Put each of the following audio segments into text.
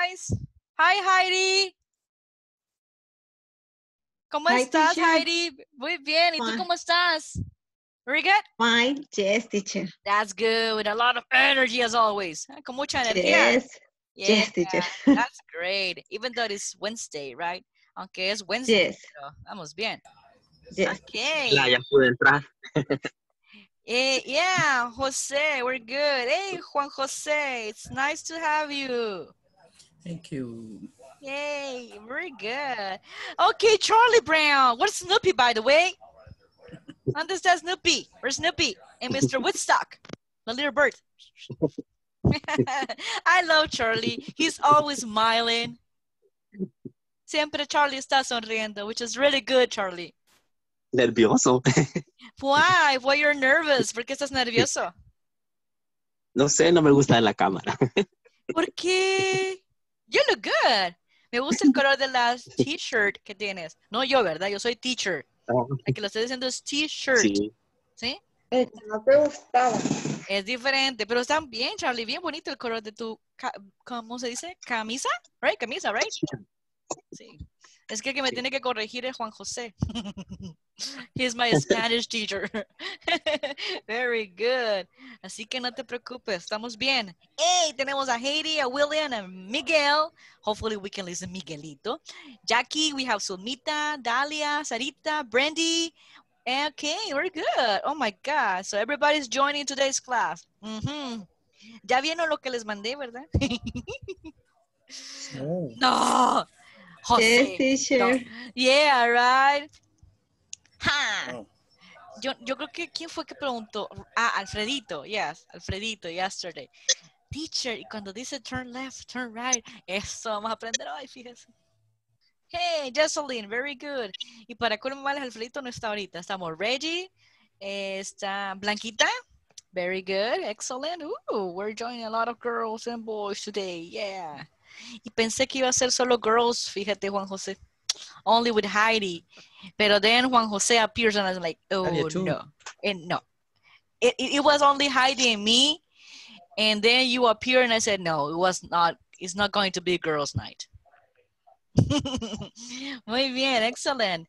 guys. Hi, Heidi. ¿Cómo Hi, estás, teacher. Heidi? Muy bien. ¿Y tú Fine. cómo estás? Very good? Fine. Yes, teacher. That's good. With a lot of energy as always. Ah, Con mucha energía. Yes. Yes, teacher. That's great. Even though it's Wednesday, right? Aunque es Wednesday. Yes. pero vamos bien. Yes. Okay. La, ya pude entrar. Eh, yeah, Jose, we're good. Hey, Juan Jose, it's nice to have you. Thank you. Yay, very good. Okay, Charlie Brown. What's Snoopy, by the way? ¿Dónde está Snoopy? Where's Snoopy? And Mr. Woodstock, the little bird. I love Charlie. He's always smiling. Siempre Charlie está sonriendo, which is really good, Charlie. Nervioso. Why? Why you're nervous? ¿Por qué estás nervioso? No sé, no me gusta la cámara. ¿Por qué? You look good. Me gusta el color de la t-shirt que tienes. No yo, ¿verdad? Yo soy teacher. La que lo estoy diciendo es t-shirt. Sí. ¿Sí? No te gustaba. Es diferente, pero están bien, Charlie. Bien bonito el color de tu, ¿cómo se dice? Camisa, right? Camisa, right? Sí. Es que el que me tiene que corregir es Juan José. He's my Spanish teacher. Very good. Así que no te preocupes, estamos bien. Hey, tenemos a Heidi, a William, a Miguel. Hopefully we can listen Miguelito. Jackie, we have Sulmita, Dalia, Sarita, Brandy. Okay, we're good. Oh my God. So everybody's joining today's class. Ujú. Ya vieron lo que les mandé, ¿verdad? Oh, no. José. Yes, teacher. Yeah, right. Oh. Yo, yo creo que, ¿quién fue que preguntó? Ah, Alfredito, yes, Alfredito, yesterday. Teacher, y cuando dice turn left, turn right, eso vamos a aprender hoy, fíjese. Hey, Jocelyn, very good. Y para colmo males, Alfredito no está ahorita. Estamos Reggie, eh, está Blanquita, very good, excellent. Ooh, we're joining a lot of girls and boys today, yeah. Y pensé que iba a ser solo girls, fíjate, Juan José. Only with Heidi. But then Juan Jose appears and I was like, oh no. And no. It, it, it was only Heidi and me. And then you appear and I said, no, it was not, it's not going to be girls night. Muy bien, excellent.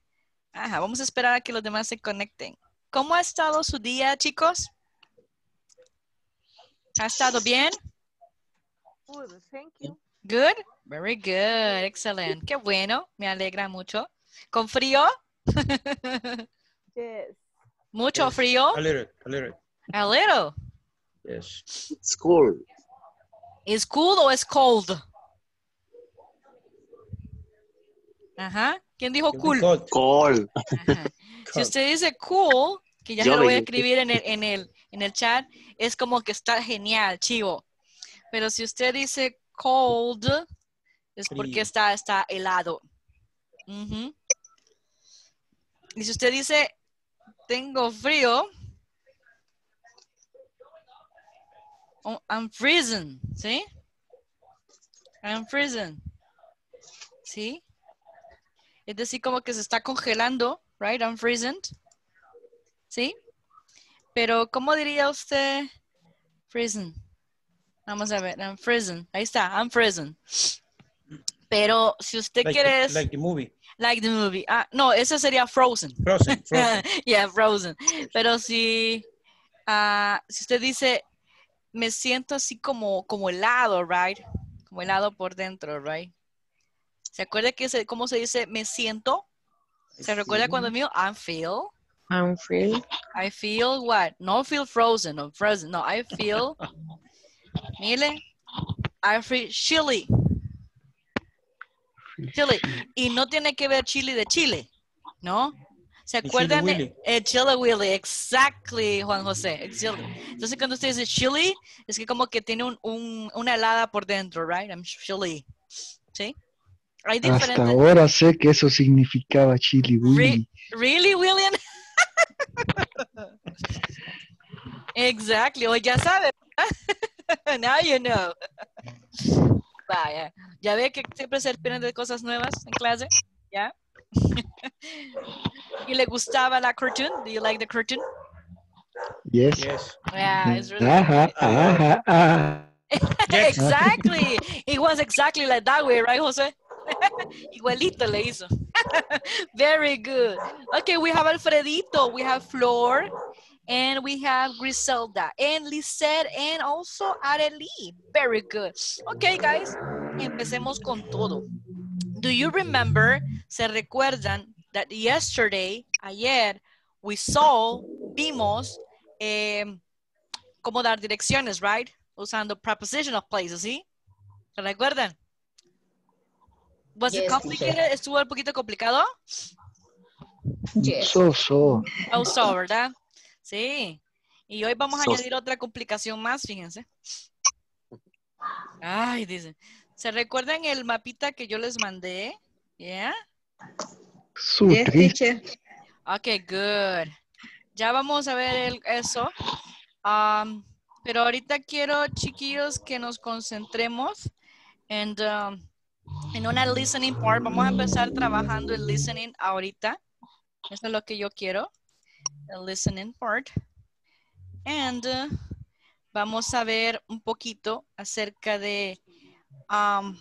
Ajá, vamos a esperar a que los demás se conecten. ¿Cómo ha estado su día, chicos? ¿Ha estado bien? Good, thank you. Good? Very good, excellent. Qué bueno, me alegra mucho. ¿Con frío? Yes. ¿Mucho Yes. frío? A little, a little. A little. Yes. School. ¿Es cool o es cold? Ajá. ¿Quién dijo cool? cold. Ajá. Si Cold. usted dice cool, que ya se lo voy a escribir en el, en, el, en el chat, es como que está genial, chivo. Pero si usted dice cold, es porque Frío. está, está helado. Y si usted dice tengo frío, oh, I'm freezing, ¿sí? I'm freezing. ¿Sí? Es decir, como que se está congelando, right? I'm freezing. ¿Sí? Pero, ¿cómo diría usted freezing? Vamos a ver, I'm freezing. Ahí está, I'm freezing. Pero si usted Like, quiere, the, like the movie. like the movie. Ah, no, eso sería frozen. Frozen, frozen. yeah, frozen. Pero si, ah, si usted dice, me siento así como, como helado, right? Como helado por dentro, right? ¿Se acuerda que se, cómo se dice me siento? ¿Se recuerda cuando mío? I feel. I'm free. I feel what? No feel frozen or frozen. No, I feel. Mire, I feel chili. Chili. Y no tiene que ver chili de Chile, ¿no? ¿Se El Chili acuerdan? de- Willy. El chili willy, exactly, Juan José. Entonces cuando usted dice chili, es que como que tiene un, un- una helada por dentro, right? I'm chili. ¿Sí? Hay Hasta ahora sé que eso significaba chili willy. Really, William? exactly. O ya sabe. Now you know. Vaya. Ya ve que siempre se aprende de cosas nuevas en clase. ¿Ya? ¿Y le gustaba la cartoon? Do you like the cartoon? Yes. Yes. Yeah, it's really Ajá, ajá, ajá. exactly. It was exactly like that way, right, Jose? Igualito le hizo. Very good. Okay, we have Alfredito, we have Flor, and we have Griselda, and Lisette, and also Arely. Very good. Okay, guys, empecemos con todo. Do you remember, se recuerdan, that yesterday, ayer, we saw, vimos, eh, cómo dar direcciones, right? Usando prepositional places, ¿sí? ¿Se recuerdan? Was it Yes, complicated? ¿Estuvo un poquito complicado? Yes. So, so. Oh, so, ¿verdad? Sí. Y hoy vamos a So- añadir otra complicación más, fíjense. Ay, dice. ¿Se recuerdan el mapita que yo les mandé? ¿Yeah? Yes. Ok, good. Ya vamos a ver el- eso. Um, pero ahorita quiero, chiquillos, que nos concentremos en, um, en una listening part. Vamos a empezar trabajando el listening ahorita. Eso es lo que yo quiero. El listening part. And uh, vamos a ver un poquito acerca de... um.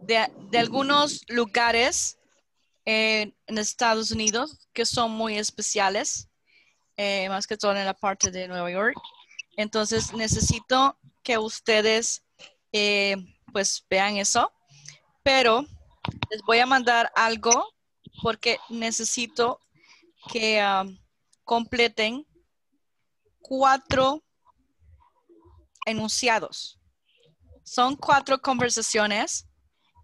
De, algunos lugares en Estados Unidos que son muy especiales, eh, más que todo en la parte de Nueva York. Entonces necesito que ustedes eh, pues vean eso, pero les voy a mandar algo porque necesito que um, completen cuatro enunciados. Son cuatro conversaciones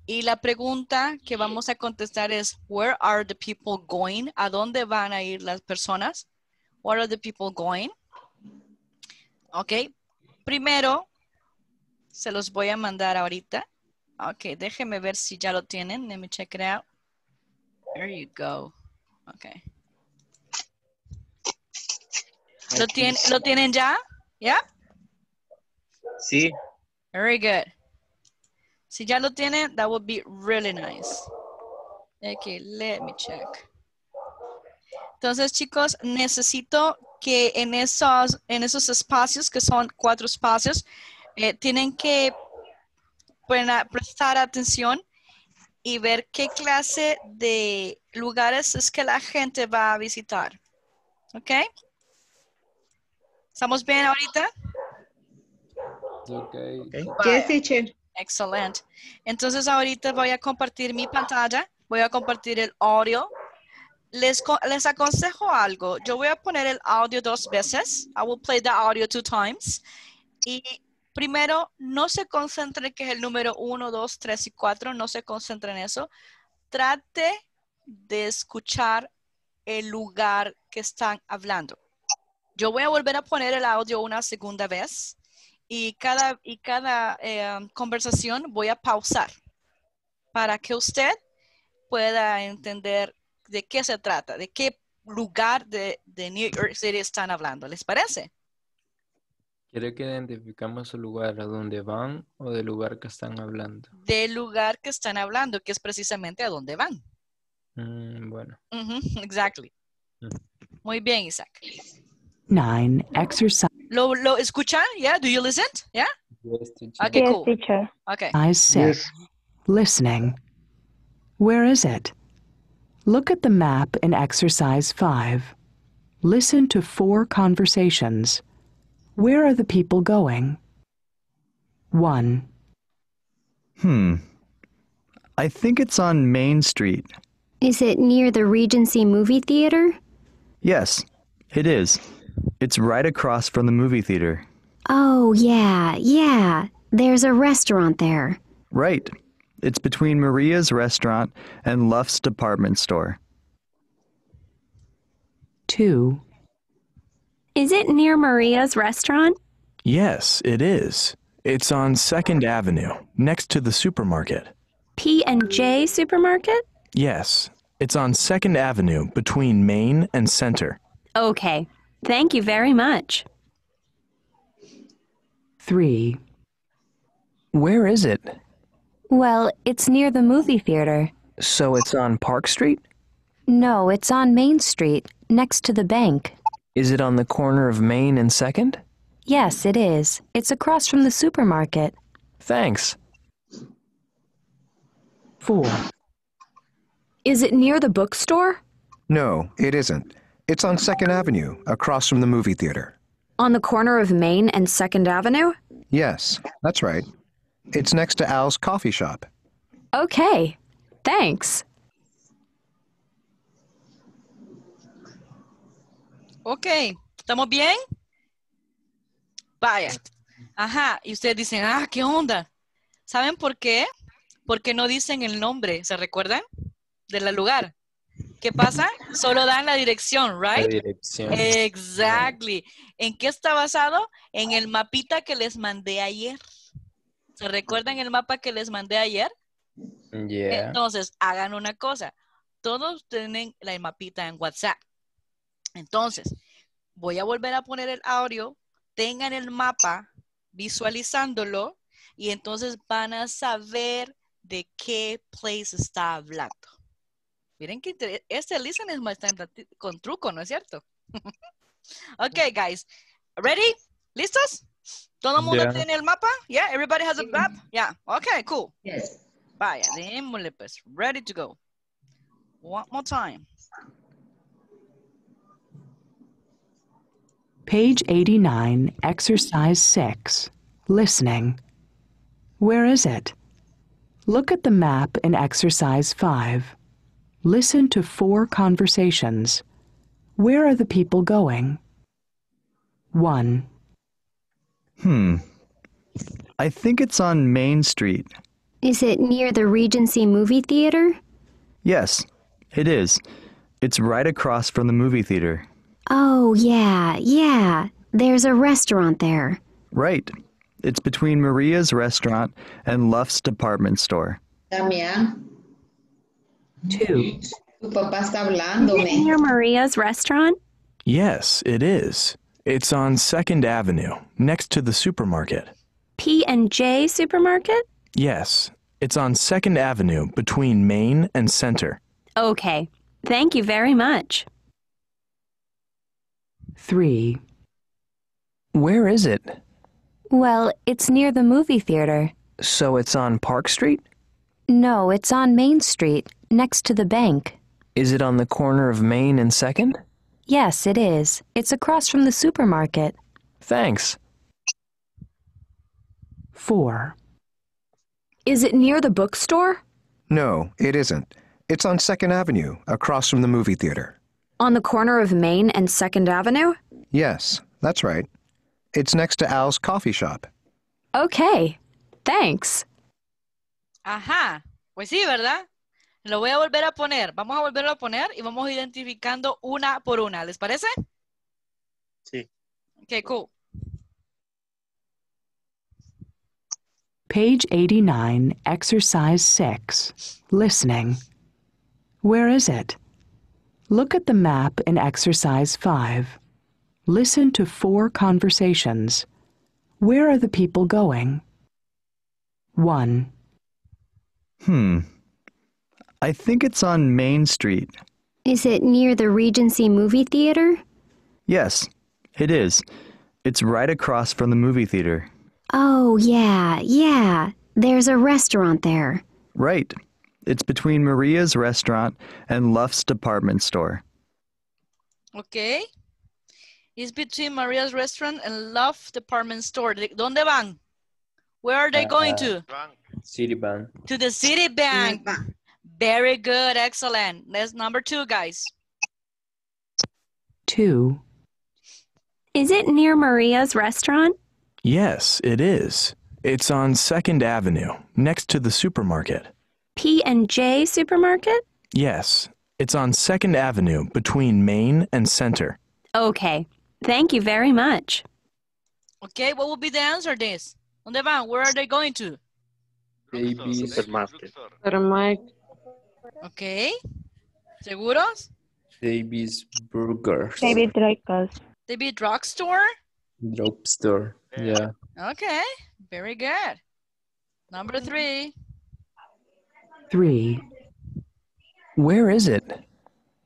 y la pregunta que vamos a contestar es, where are the people going? ¿A dónde van a ir las personas? Where are the people going? Ok. Primero, se los voy a mandar ahorita. Ok, déjenme ver si ya lo tienen. Let me check it out. There you go. Ok. ¿Lo, tien- ¿lo tienen ya? ¿Ya? Sí. Very good. Si ya lo tienen, that would be really nice. Okay, let me check. Entonces, chicos, necesito que en esos, en esos espacios, que son cuatro espacios, eh, tienen que prestar atención y ver qué clase de lugares es que la gente va a visitar. ¿Ok? ¿Estamos bien ahorita? Okay. Yes, teacher. Excelente. Entonces ahorita voy a compartir mi pantalla, voy a compartir el audio. Les, les aconsejo algo. Yo voy a poner el audio dos veces. I will play the audio two times. Y primero, no se concentre que es el número uno, dos, tres y cuatro. No se concentre en eso. Trate de escuchar el lugar que están hablando. Yo voy a volver a poner el audio una segunda vez y cada, y cada eh, conversación voy a pausar para que usted pueda entender de qué se trata, de qué lugar de New York City están hablando. ¿Les parece? ¿Quiere que identificamos el lugar a donde van o del lugar que están hablando? Del lugar que están hablando, que es precisamente a dónde van. Mm, bueno. Ujú, exactly. Mm. Muy bien, Isaac. Nine, exercise ¿Lo, lo escuchan? Yeah? Do you listen? Yeah? Yes, teacher. Okay, yes, cool. teacher. Okay. six. Yes. Listening. Where is it? Look at the map in exercise five. Listen to four conversations. Where are the people going? One, Hmm. I think it's on Main Street. Is it near the Regency movie theater? Yes, it is. It's right across from the movie theater. Oh, yeah, yeah. There's a restaurant there. Right. It's between Maria's restaurant and Luff's department store. two, Is it near Maria's restaurant? Yes, it is. It's on 2nd Avenue, next to the supermarket. P&J Supermarket? Yes, it's on 2nd Avenue between Main and Center. Okay. Thank you very much. three, Where is it? Well, it's near the movie theater. So it's on Park Street? No, it's on Main Street, next to the bank. Is it on the corner of Main and 2nd? Yes, it is. It's across from the supermarket. Thanks. 4. Is it near the bookstore? No, it isn't. It's on 2nd Avenue, across from the movie theater. On the corner of Main and 2nd Avenue? Yes, that's right. It's next to Al's coffee shop. Okay. Thanks. Ok, ¿estamos bien? Vaya. Ajá, y ustedes dicen, ah, ¿qué onda? ¿Saben por qué? Porque no dicen el nombre, ¿se recuerdan? Del lugar. ¿Qué pasa? Solo dan la dirección, La right? dirección. Exactly. ¿En qué está basado? En el mapita que les mandé ayer. ¿Se recuerdan el mapa que les mandé ayer? Yeah. Entonces, hagan una cosa. Todos tienen la mapita en WhatsApp. Entonces, voy a volver a poner el audio. Tengan el mapa visualizándolo y entonces van a saber de qué place está hablando. Miren que inter- este listening está en plati- con truco, ¿no es cierto? ok, guys. Ready? ¿Listos? ¿Todo el mundo Yeah. tiene el mapa? Yeah, everybody has a map? Yeah. Okay, cool. Yes. Vaya, démosle pues. Ready to go. One more time. Page 89, Exercise 6. Listening. Where is it? Look at the map in Exercise 5. Listen to four conversations. Where are the people going? 1. Hmm. I think it's on Main Street. Is it near the Regency movie theater? Yes, it is. It's right across from the movie theater. Oh, yeah, yeah. There's a restaurant there. Right. It's between Maria's restaurant and Luff's department store. Damián, 2. tu papá está Is it hablándome. near Maria's restaurant? Yes, it is. It's on 2nd Avenue, next to the supermarket. P and J supermarket? Yes, it's on 2nd Avenue between Main and Center. Okay. Thank you very much. 3. Where is it? Well, it's near the movie theater. So it's on Park Street? No, it's on Main Street, next to the bank. Is it on the corner of Main and 2nd? Yes, it is. It's across from the supermarket. Thanks. 4. Is it near the bookstore? No, it isn't. It's on 2nd Avenue, across from the movie theater. On the corner of Main and 2nd Avenue? Yes, that's right. It's next to Al's coffee shop. Okay. Thanks. Ajá. Pues sí, ¿verdad? Lo voy a volver a poner. Vamos a volverlo a poner y vamos identificando una por una. ¿Les parece? Sí. Okay, cool. Page 89, Exercise 6. Listening. Where is it? Look at the map in Exercise 5. Listen to four conversations. Where are the people going? 1. Hmm. I think it's on Main Street. Is it near the Regency movie theater? Yes, it is. It's right across from the movie theater. Oh, yeah, yeah. There's a restaurant there. Right. It's between Maria's restaurant and Luff's department store. Okay. It's between Maria's restaurant and Love Department Store. ¿De- ¿Dónde van? Where are they ah, going to? Ah. Citibank. To the Citibank. Very good. Excellent. That's number two, guys. 2. Is it near Maria's restaurant? Yes, it is. It's on 2nd Avenue, next to the supermarket. P and J supermarket? Yes, it's on 2nd Avenue between Main and Center. Okay. Thank you very much. Okay, what will be the answer this? ¿Dónde van? Where are they going to? Davis, Supermarket. Okay. ¿Seguros? Davis Burgers. Maybe Dreykus. Maybe drugstore? Drugstore. Yeah. Okay, very good. Number three. 3. Where is it?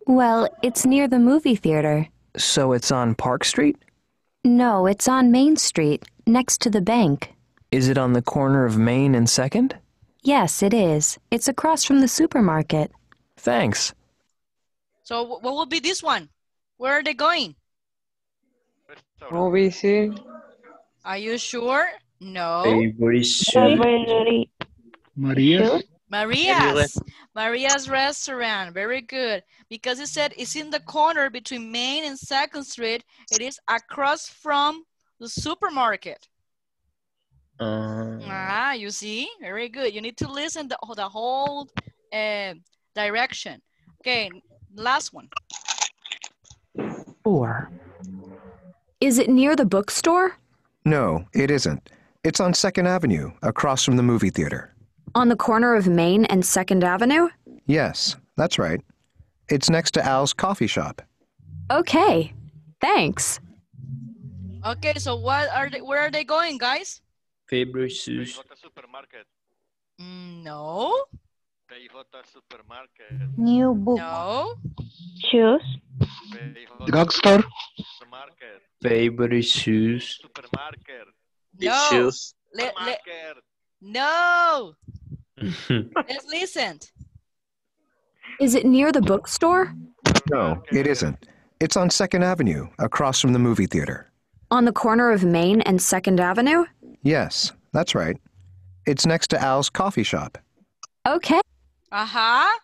Well, it's near the movie theater. So it's on Park Street? No, it's on Main Street, next to the bank. Is it on the corner of Main and 2nd? Yes, it is. It's across from the supermarket. Thanks. So what will be this one? Where are they going? Movie, sí. Are you sure? No. Favorite shoes. María. Maria's. Maria's restaurant. Very good. Because it said it's in the corner between Main and Second Street. It is across from the supermarket. Ah, Ah, you see? Very good. You need to listen the, the whole uh, direction. Okay, last one. 4. Is it near the bookstore? No, it isn't. It's on 2nd Avenue, across from the movie theater. On the corner of Main and 2nd Avenue? Yes, that's right. It's next to Al's coffee shop. Okay. Thanks. Okay, so what are they, where are they going, guys? favorite shoes. Mm, no, New book. no. Shoes. Drugstore. Favorite shoes. No. Shoes. Le- le- no. Let's listen. Is it near the bookstore? No, it isn't. It's on 2nd Avenue, across from the movie theater. On the corner of Main and 2nd Avenue? Yes, that's right. It's next to Al's coffee shop. Okay. Uh-huh.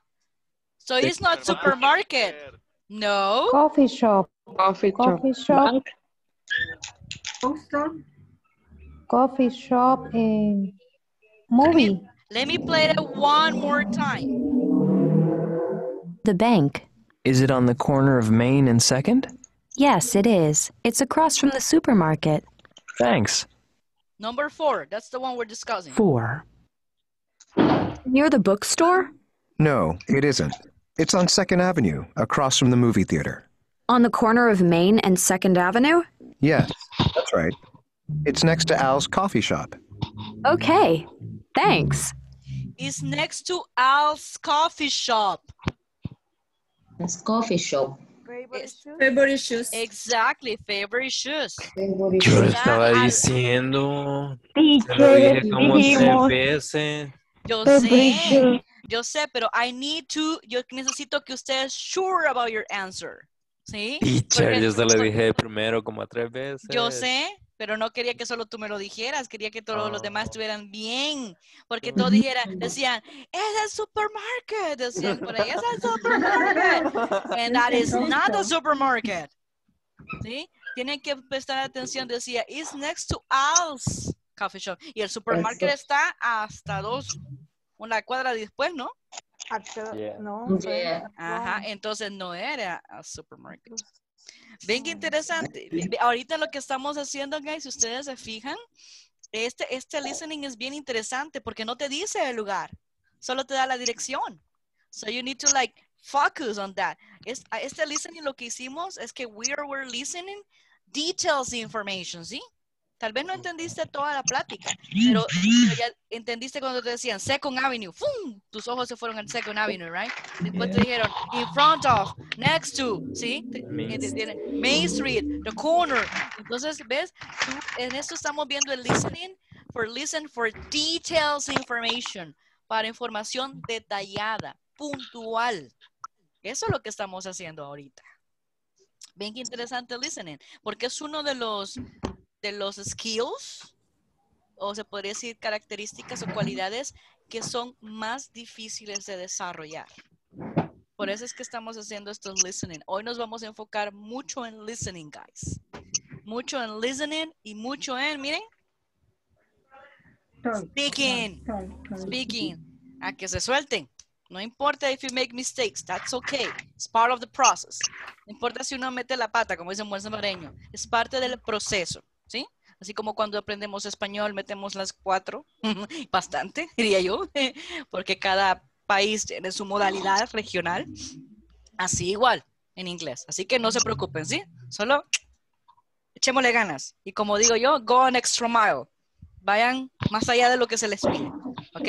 So it's not supermarket. No. Coffee shop. Coffee shop. Coffee shop. Coffee shop. eh, movie. Let me play it one more time. The bank. Is it on the corner of Main and 2nd? Yes, it is. It's across from the supermarket. Thanks. Number four. That's the one we're discussing. 4. Near the bookstore? No, it isn't. It's on 2nd Avenue, across from the movie theater. On the corner of Main and 2nd Avenue? Yes, that's right. It's next to Al's coffee shop. Okay. Thanks. It's next to Al's coffee shop. It's coffee shop. Favorite shoes. Exactly, favorite shoes. Yo lo estaba Al- diciendo. Se lo dije como tres veces. Yo sé, yo sé, pero I need to, yo necesito que ustedes sure about your answer. ¿Sí? Teacher, Porque- yo se lo dije primero como tres veces. Yo sé, pero no quería que solo tú me lo dijeras, quería que todos los demás estuvieran bien, porque todos dijeran, decían, es el supermarket, decían por ahí, es el supermarket, and that is not the supermarket, ¿sí? Tienen que prestar atención, decía, it's next to Al's coffee shop, y el supermarket está hasta dos, una cuadra después, ¿no? Yeah. No. Yeah. Ajá, entonces no era a supermarket. Ven qué interesante. Ahorita lo que estamos haciendo, guys, si ustedes se fijan, este, este listening es bien interesante porque no te dice el lugar, solo te da la dirección. So you need to like focus on that. Este listening lo que hicimos es que we we're listening details information, ¿sí? Tal vez no entendiste toda la plática, pero, pero ya entendiste cuando te decían Second Avenue, ¡fum! Tus ojos se fueron al Second Avenue, right? Después te dijeron in front of, next to, ¿sí? Main Main Street, the corner. Entonces, ¿ves? Tú- en esto estamos viendo el listening for listen for details information, para información detallada, puntual. Eso es lo que estamos haciendo ahorita. Ven qué interesante listening, porque es uno de los de los skills, o se podría decir características o cualidades que son más difíciles de desarrollar. Por eso es que estamos haciendo estos listening. Hoy nos vamos a enfocar mucho en listening, guys. Mucho en listening y mucho en, miren, speaking. Speaking. A que se suelten. No importa if you make mistakes, that's okay. It's part of the process. No importa si uno mete la pata, como dice un buen salvadoreño. Es parte del proceso, ¿sí? Así como cuando aprendemos español, metemos las cuatro, bastante, diría yo, porque cada país tiene su modalidad regional. Así igual en inglés. Así que no se preocupen, ¿sí? Solo echémosle ganas. Y como digo yo, go an extra mile. Vayan más allá de lo que se les pide. ¿Ok?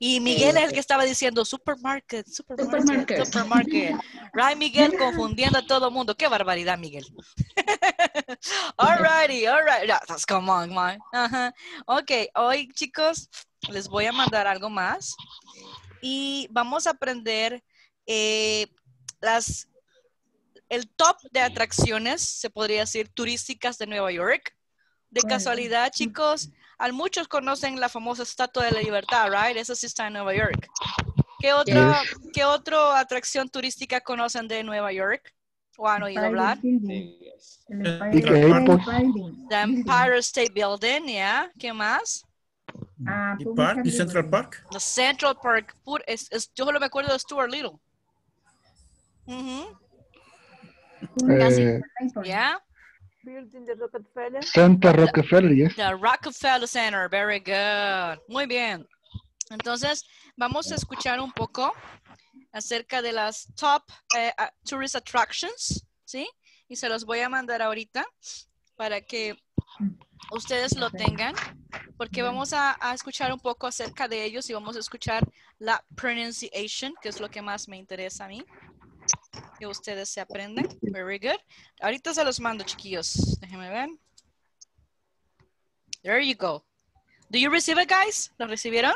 Y Miguel es el que estaba diciendo supermarket, supermarket, Supermarket. supermarket. Right, Miguel, confundiendo a todo mundo. Qué barbaridad, Miguel. Alrighty, alright. That's come on, man. Ajá. Ok, hoy, chicos, les voy a mandar algo más. Y vamos a aprender eh, las, el top de atracciones, se podría decir, turísticas de Nueva York. De casualidad, chicos, al muchos conocen la famosa Estatua de la Libertad, right? Eso sí está en Nueva York. ¿Qué otra, ¿qué otra atracción turística conocen de Nueva York? ¿O han oído hablar? The Empire State Building, ¿ya? ¿Qué más? ¿Y Park? ¿Y Central Park? The Central Park. Pur- es- es- yo solo me acuerdo de Stuart Little. Ujú, Eh, ¿Ya? Building de Rockefeller. Santa Rockefeller, yes. The Rockefeller Center. Very good. Muy bien. Entonces, vamos a escuchar un poco acerca de las top eh, tourist attractions, ¿sí? Y se los voy a mandar ahorita para que ustedes lo tengan, porque vamos a, a escuchar un poco acerca de ellos y vamos a escuchar la pronunciation, que es lo que más me interesa a mí. Que ustedes se aprendan. Very good. Ahorita se los mando, chiquillos. Déjenme ver. There you go. Do you receive it, guys? ¿Lo recibieron?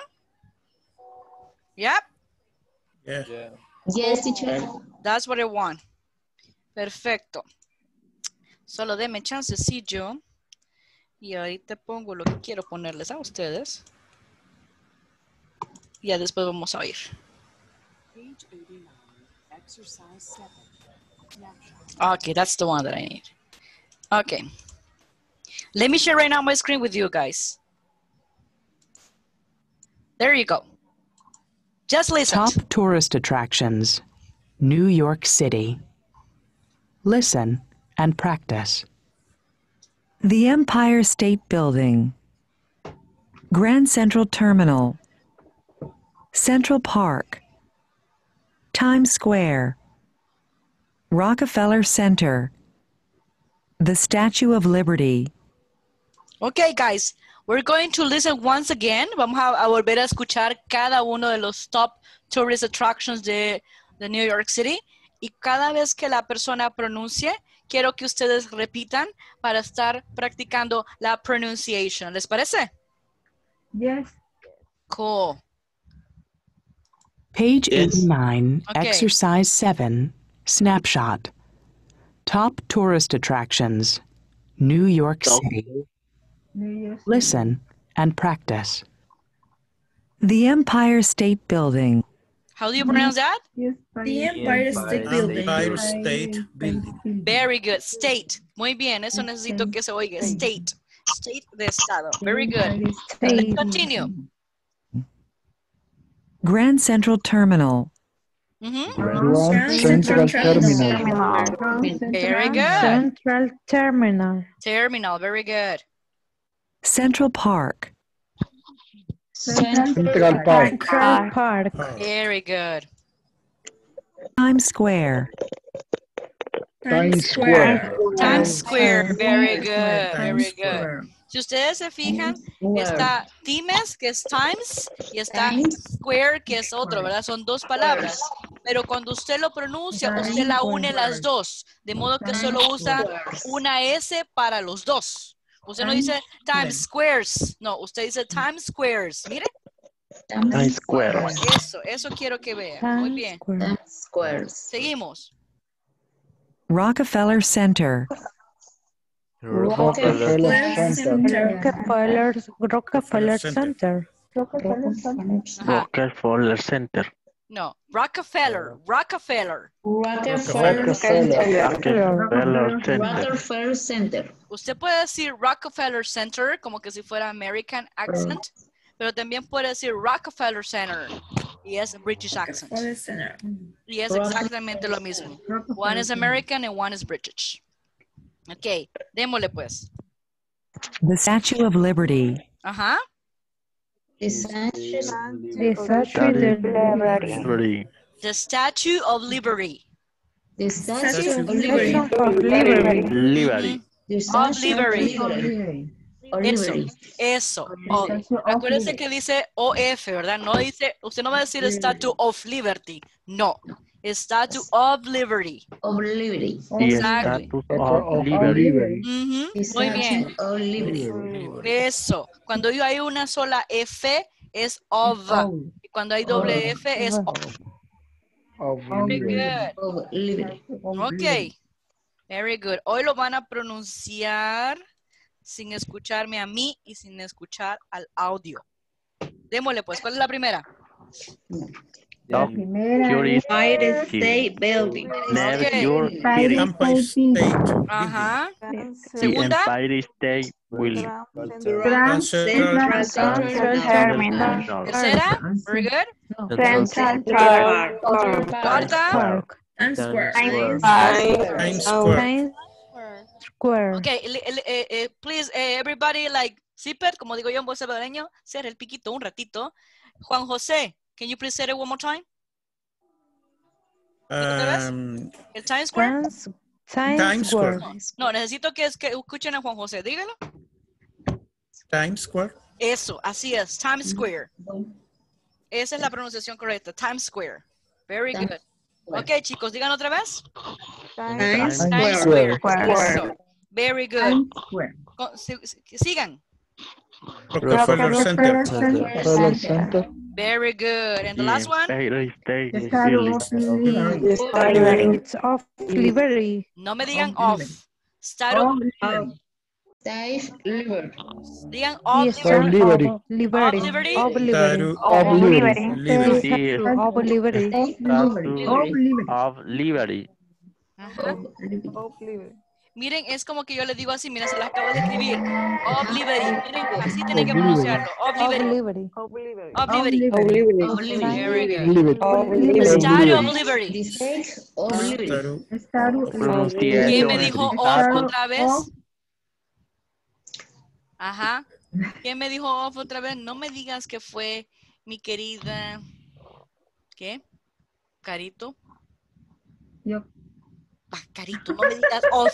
Yep. Yeah. Yes, teacher. That's what I want. Perfecto. Solo deme chancecillo. Y ahorita pongo lo que quiero ponerles a ustedes. Y ya después vamos a ir. Okay, that's the one that I need. Okay. Let me share right now my screen with you guys. There you go. Just listen. Top tourist attractions. New York City. Listen and practice. The Empire State Building, Grand Central Terminal, Central Park, Times Square, Rockefeller Center, the Statue of Liberty, Okay, guys, we're going to listen once again. Vamos a, a volver a escuchar cada uno de los top tourist attractions de, de New York City. Y cada vez que la persona pronuncie, quiero que ustedes repitan para estar practicando la pronunciation. ¿Les parece? Yes. Cool. Page Yes. 89, Okay. Exercise 7, Snapshot. Top tourist attractions. New York City. Listen and practice. the Empire State Building, How do you pronounce that? The Empire State Building. Empire State Building. Very good. State. Muy bien. Eso necesito que se oiga. State. State de estado. Very good. Let's continue. Grand Central Terminal, Mhm. Grand Central Terminal. Very good. Central Terminal. Terminal. Very good. Central Park, Central Park. Central Park. Very good. Times Square, Times Square. Times Square. Very good. Very good. Si ustedes se fijan, está Times, que es Times, y está Square, que es otro, ¿verdad? Son dos palabras. Pero cuando usted lo pronuncia, usted la une las dos. De modo que solo usa una S para los dos. Usted no dice Times Squares. No, usted dice Times Squares. Mire. Times Square. Eso, eso quiero que vean. Muy bien. Squares. Seguimos. Rockefeller Center, Rockefeller Center. Rockefeller, Rockefeller Center. Rockefeller Center. No, Rockefeller, Rockefeller. Rockefeller Rockefeller Center. Rockefeller Center. Usted puede decir Rockefeller Center como que si fuera American accent, pero también puede decir Rockefeller Center y es British accent. Rockefeller Center. Y es exactamente lo mismo. One is American and one is British. Ok, démosle pues. the Statue of Liberty, Ajá. The Statue The Statue of Liberty. The Statue of Liberty. The Statue of Liberty. Of Liberty. Of Liberty. Eso, eso. Acuérdense que dice OF, ¿verdad? No dice, usted no va a decir Statue of Liberty. No, Statue of Liberty. Of Liberty. Statue of of Liberty. Muy bien. of Liberty. Eso. Cuando hay una sola F es of. Y cuando hay doble F es of. Of Very Liberty. Of Liberty. Ok. Very good. Hoy lo van a pronunciar sin escucharme a mí y sin escuchar al audio. Démosle pues. ¿Cuál es la primera? La primera es city. Building. Empire city. Empire State State. Ajá. Segunda. Empire State Building. Grand Central Terminal. Tercera. Very good. Central Park. Cuarta. Park. Times Square. Times Square. Square. Okay, eh, eh, please, eh, everybody, like, zip it, como digo yo en buen salvadoreño, cierra el piquito un ratito. Juan José, can you please say it one more time? Um, El Times Square. Times, Times, Times Square. Square. No, necesito que, es que escuchen a Juan José, dígalo. Times Square. Eso, así es, Times Square. Esa es la pronunciación correcta, Times Square. Very Times good. Ok, chicos, digan otra vez. Times Times Square. Square. Eso. Very good. Square. Sigan. Rockefeller Center. Rockefeller Center. Very good. And the last one? Empire State The Statue Building. of Liberty. It's of Liberty. No me digan Of off. Start of, Of Liberty. Times Liberty. digan of Yes, Liberty. of Liberty. Of Liberty. Of Liberty. Statue Of Liberty. Liberty. Sí, Of Liberty. Statue Of Liberty. of Liberty. Ajá. Of Liberty. Miren, es como que yo les digo así, miren, se las acabo de escribir. Of Liberty. Miren, así tienen que Of pronunciarlo. Of Of Liberty. Liberty. Of Liberty. Of Liberty. Very good. Liberty. The Statue of Liberty. The State of Liberty. Statue Statue of Pronunciación ¿Quién me dijo of estatus. otra vez? of Ajá. ¿Quién me dijo off otra vez? No me digas que fue mi querida. ¿Qué? Carito. Yo. Ah, Carito, no me digas off.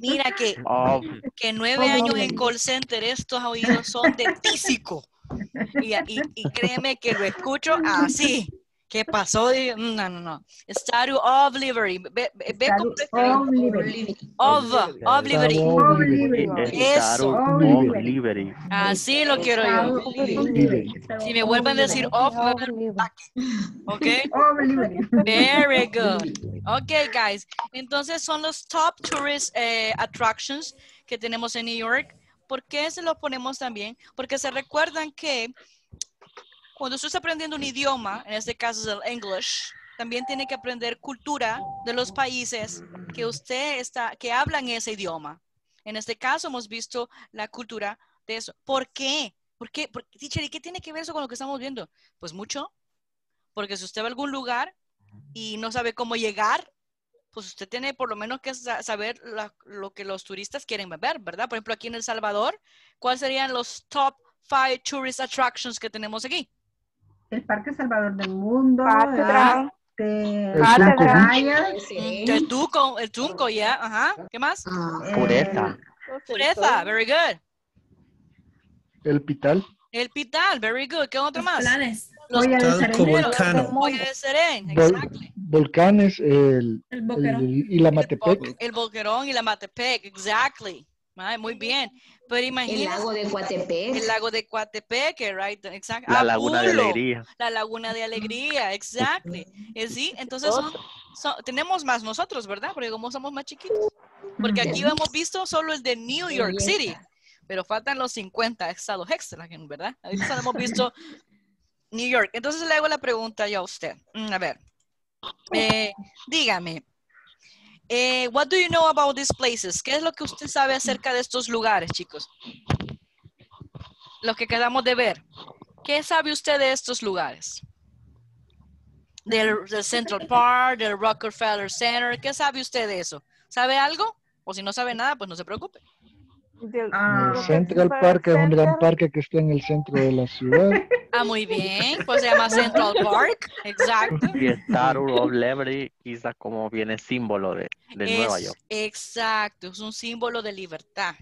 Mira que, Of que nueve años en call center, estos oídos son de tísico. Y, y- y créeme que lo escucho así. ¿Qué pasó? Y- No, no, no. Statue of Liberty. Ve, ve- of Liberty. Of, of Liberty. Eso. Of Liberty. Así lo quiero yo. Si me vuelven a decir Of. ¿ok? Of Liberty. Very good. Ok, guys. Entonces son los top tourist eh, attractions que tenemos en New York. ¿Por qué se los ponemos también? Porque se recuerdan que cuando usted está aprendiendo un idioma, en este caso es el English, también tiene que aprender cultura de los países que usted está, que hablan ese idioma. En este caso hemos visto la cultura de eso. ¿Por qué? ¿Por qué? Por- teacher, ¿y qué tiene que ver eso con lo que estamos viendo? Pues mucho. Porque si usted va a algún lugar y no sabe cómo llegar, pues usted tiene por lo menos que sa- saber la- lo que los turistas quieren ver, ¿verdad? Por ejemplo, aquí en El Salvador, ¿cuáles serían los top five tourist attractions que tenemos aquí? El Parque Salvador del Mundo. Catedral. este, El El Tunco, el Tunco, ya, ajá. ¿Qué más? Ah, Pureza. Pureza, very good. El Pital. El Pital, very good. ¿Qué otro más? Planes. Los Joya del Talco Sereno. Volcano. Joya de Serén, Vol- volcanes. El, El Boquerón. el- y la Matepec. El Boquerón y la Matepec, exactly. Ay, muy bien. Pero El imagínense. lago de Coatepec. El lago de Coatepec, right, exacto. La Ah, Laguna de Alegría. La laguna de alegría, exactly. Eh, sí, entonces son, son- tenemos más nosotros, ¿verdad? Porque como somos más chiquitos. Porque aquí hemos visto solo el de New York City, pero faltan los 50 estados extra, ¿verdad? Ahorita solo hemos visto New York. Entonces le hago la pregunta yo a usted. Mm, A ver, eh, dígame, eh, what do you know about these places? ¿Qué es lo que usted sabe acerca de estos lugares, chicos? Los que quedamos de ver. ¿Qué sabe usted de estos lugares? Del, del Central Park, del Rockefeller Center, ¿qué sabe usted de eso? ¿Sabe algo? O si no sabe nada, pues no se preocupe. Ah, El Central Park es un gran parque que está en el centro de la ciudad. Ah, muy bien, pues se llama Central Park, exacto. Y Statue of Liberty quizás como viene símbolo de, de Nueva York. Exacto, es un símbolo de libertad.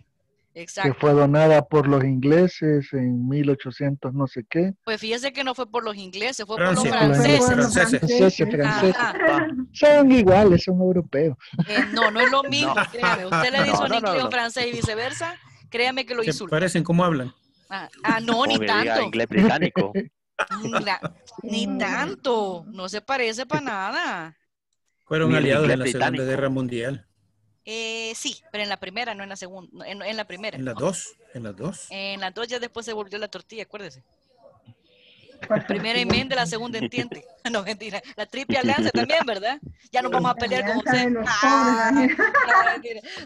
Que fue donada por los ingleses en 1800 no sé qué. Pues fíjese que no fue por los ingleses, fue por los franceses. franceses. Franceses, franceses. Ajá. Son iguales, son europeos. Eh, no, no es lo mismo, No. créame. Usted le dice No, un no, inglés un no. francés y viceversa, créame que lo Se insulta. parecen cómo hablan. Ah, ah, no, ni tanto. inglés británico. Mira, ni tanto. No se parece para nada. Fueron aliados en la Segunda. Guerra Mundial. Eh, sí, pero en la primera, no en la segunda. En, en la primera. En las dos. En las dos. En las dos ya después se volvió la tortilla, acuérdese. Primera enmienda, la segunda entiende. No, mentira. La triple alianza también, ¿verdad? Ya nos vamos a pelear con los Ah, no.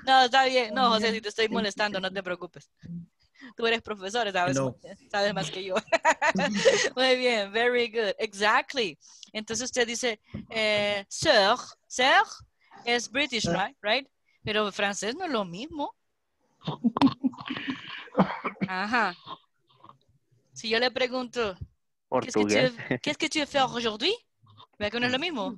No, está bien. No, José, si te estoy molestando, no te preocupes. Tú eres profesor, sabes, No. sabes más que yo. Muy bien, very good. Exactly. Entonces usted dice, eh, sir, sir es British, right? right? Pero francés no es lo mismo. Ajá. Si yo le pregunto, Qu'est-ce que Portugués. tu, qu'est-ce que tu veux faire aujourd'hui? ¿Verdad que no es lo mismo?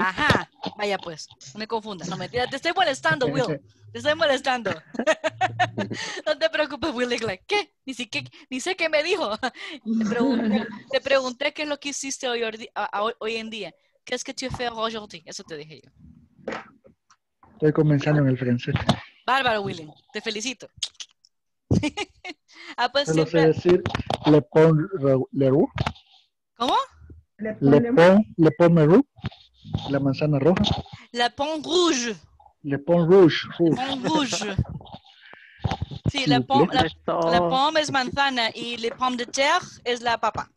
Ajá, vaya pues, no me confunda. No mentira, te estoy molestando, Will. Te estoy molestando. no te preocupes, Will. Like, ¿Qué? Ni, siquiera, ni sé qué me dijo. Te pregunté, te pregunté qué es lo que hiciste a- a- hoy- hoy en día. ¿Qué que tu faire aujourd'hui? Eso te dije yo. Estoy comenzando en el francés. Bárbaro, William. Te felicito. ah, pues Solo sé siempre. decir Le Pont Ro- le Roux, ¿Cómo? Le Le ponemos- Pont, Le Meroux, la manzana roja. La Pont Rouge. Le Pont Rouge. rouge. Pont Rouge. Sí, la, pom, la, la pomme es manzana y le pomme de terre es la papa.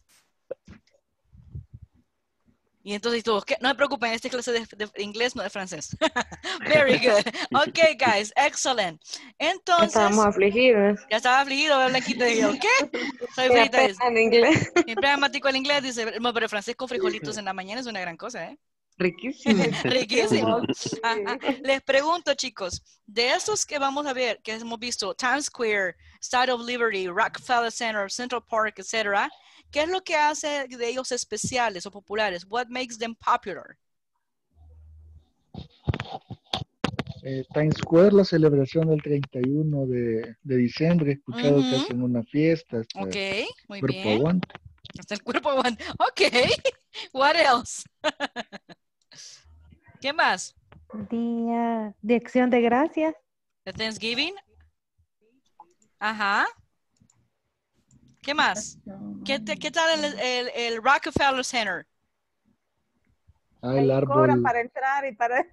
Y entonces todos, ¿qué? no me preocupen, esta clase de, de inglés no de francés. Very good. Okay, guys, excellent. Entonces, Estábamos afligidos. ya estaba afligido, ¿verdad, Blanquita? Y yo, ¿qué? Soy frita. en inglés. Siempre dramático el inglés, dice, no, pero el francés con frijolitos en la mañana es una gran cosa, ¿eh? Riquísimo. Riquísimo. Ajá. Les pregunto, chicos, de estos que vamos a ver, que hemos visto, Times Square, Statue of Liberty, Rockefeller Center, Central Park, etcétera, ¿qué es lo que hace de ellos especiales o populares? What makes them popular? Eh, Times Square, la celebración del 31 de, de diciembre. He escuchado que Ujú. hacen una fiesta. hasta Ok, muy Cuerpo bien. aguante. Hasta el cuerpo aguanta. Ok, what else? ¿Qué más? Día de acción de gracias. ¿De Thanksgiving? Ajá. ¿Qué más? ¿Qué, te- qué tal el, el- el Rockefeller Center? Ah, el árbol. para entrar y para...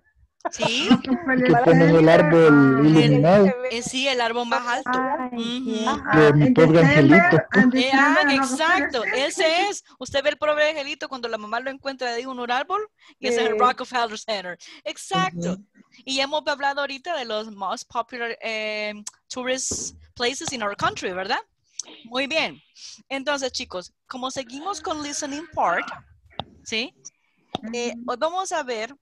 Sí. Que ponen el árbol iluminado. Eh, sí, el árbol más alto. Ujú. De mi pobre angelito. Eh, ah, exacto, ese es. Usted ve el pobre angelito cuando la mamá lo encuentra de un árbol y ese es el Sí. Rockefeller Center. Exacto. Y hemos hablado ahorita de los most popular eh, tourist places in our country, ¿verdad? Muy bien. Entonces, chicos, como seguimos con Listening Part, ¿sí? Eh, hoy vamos a ver,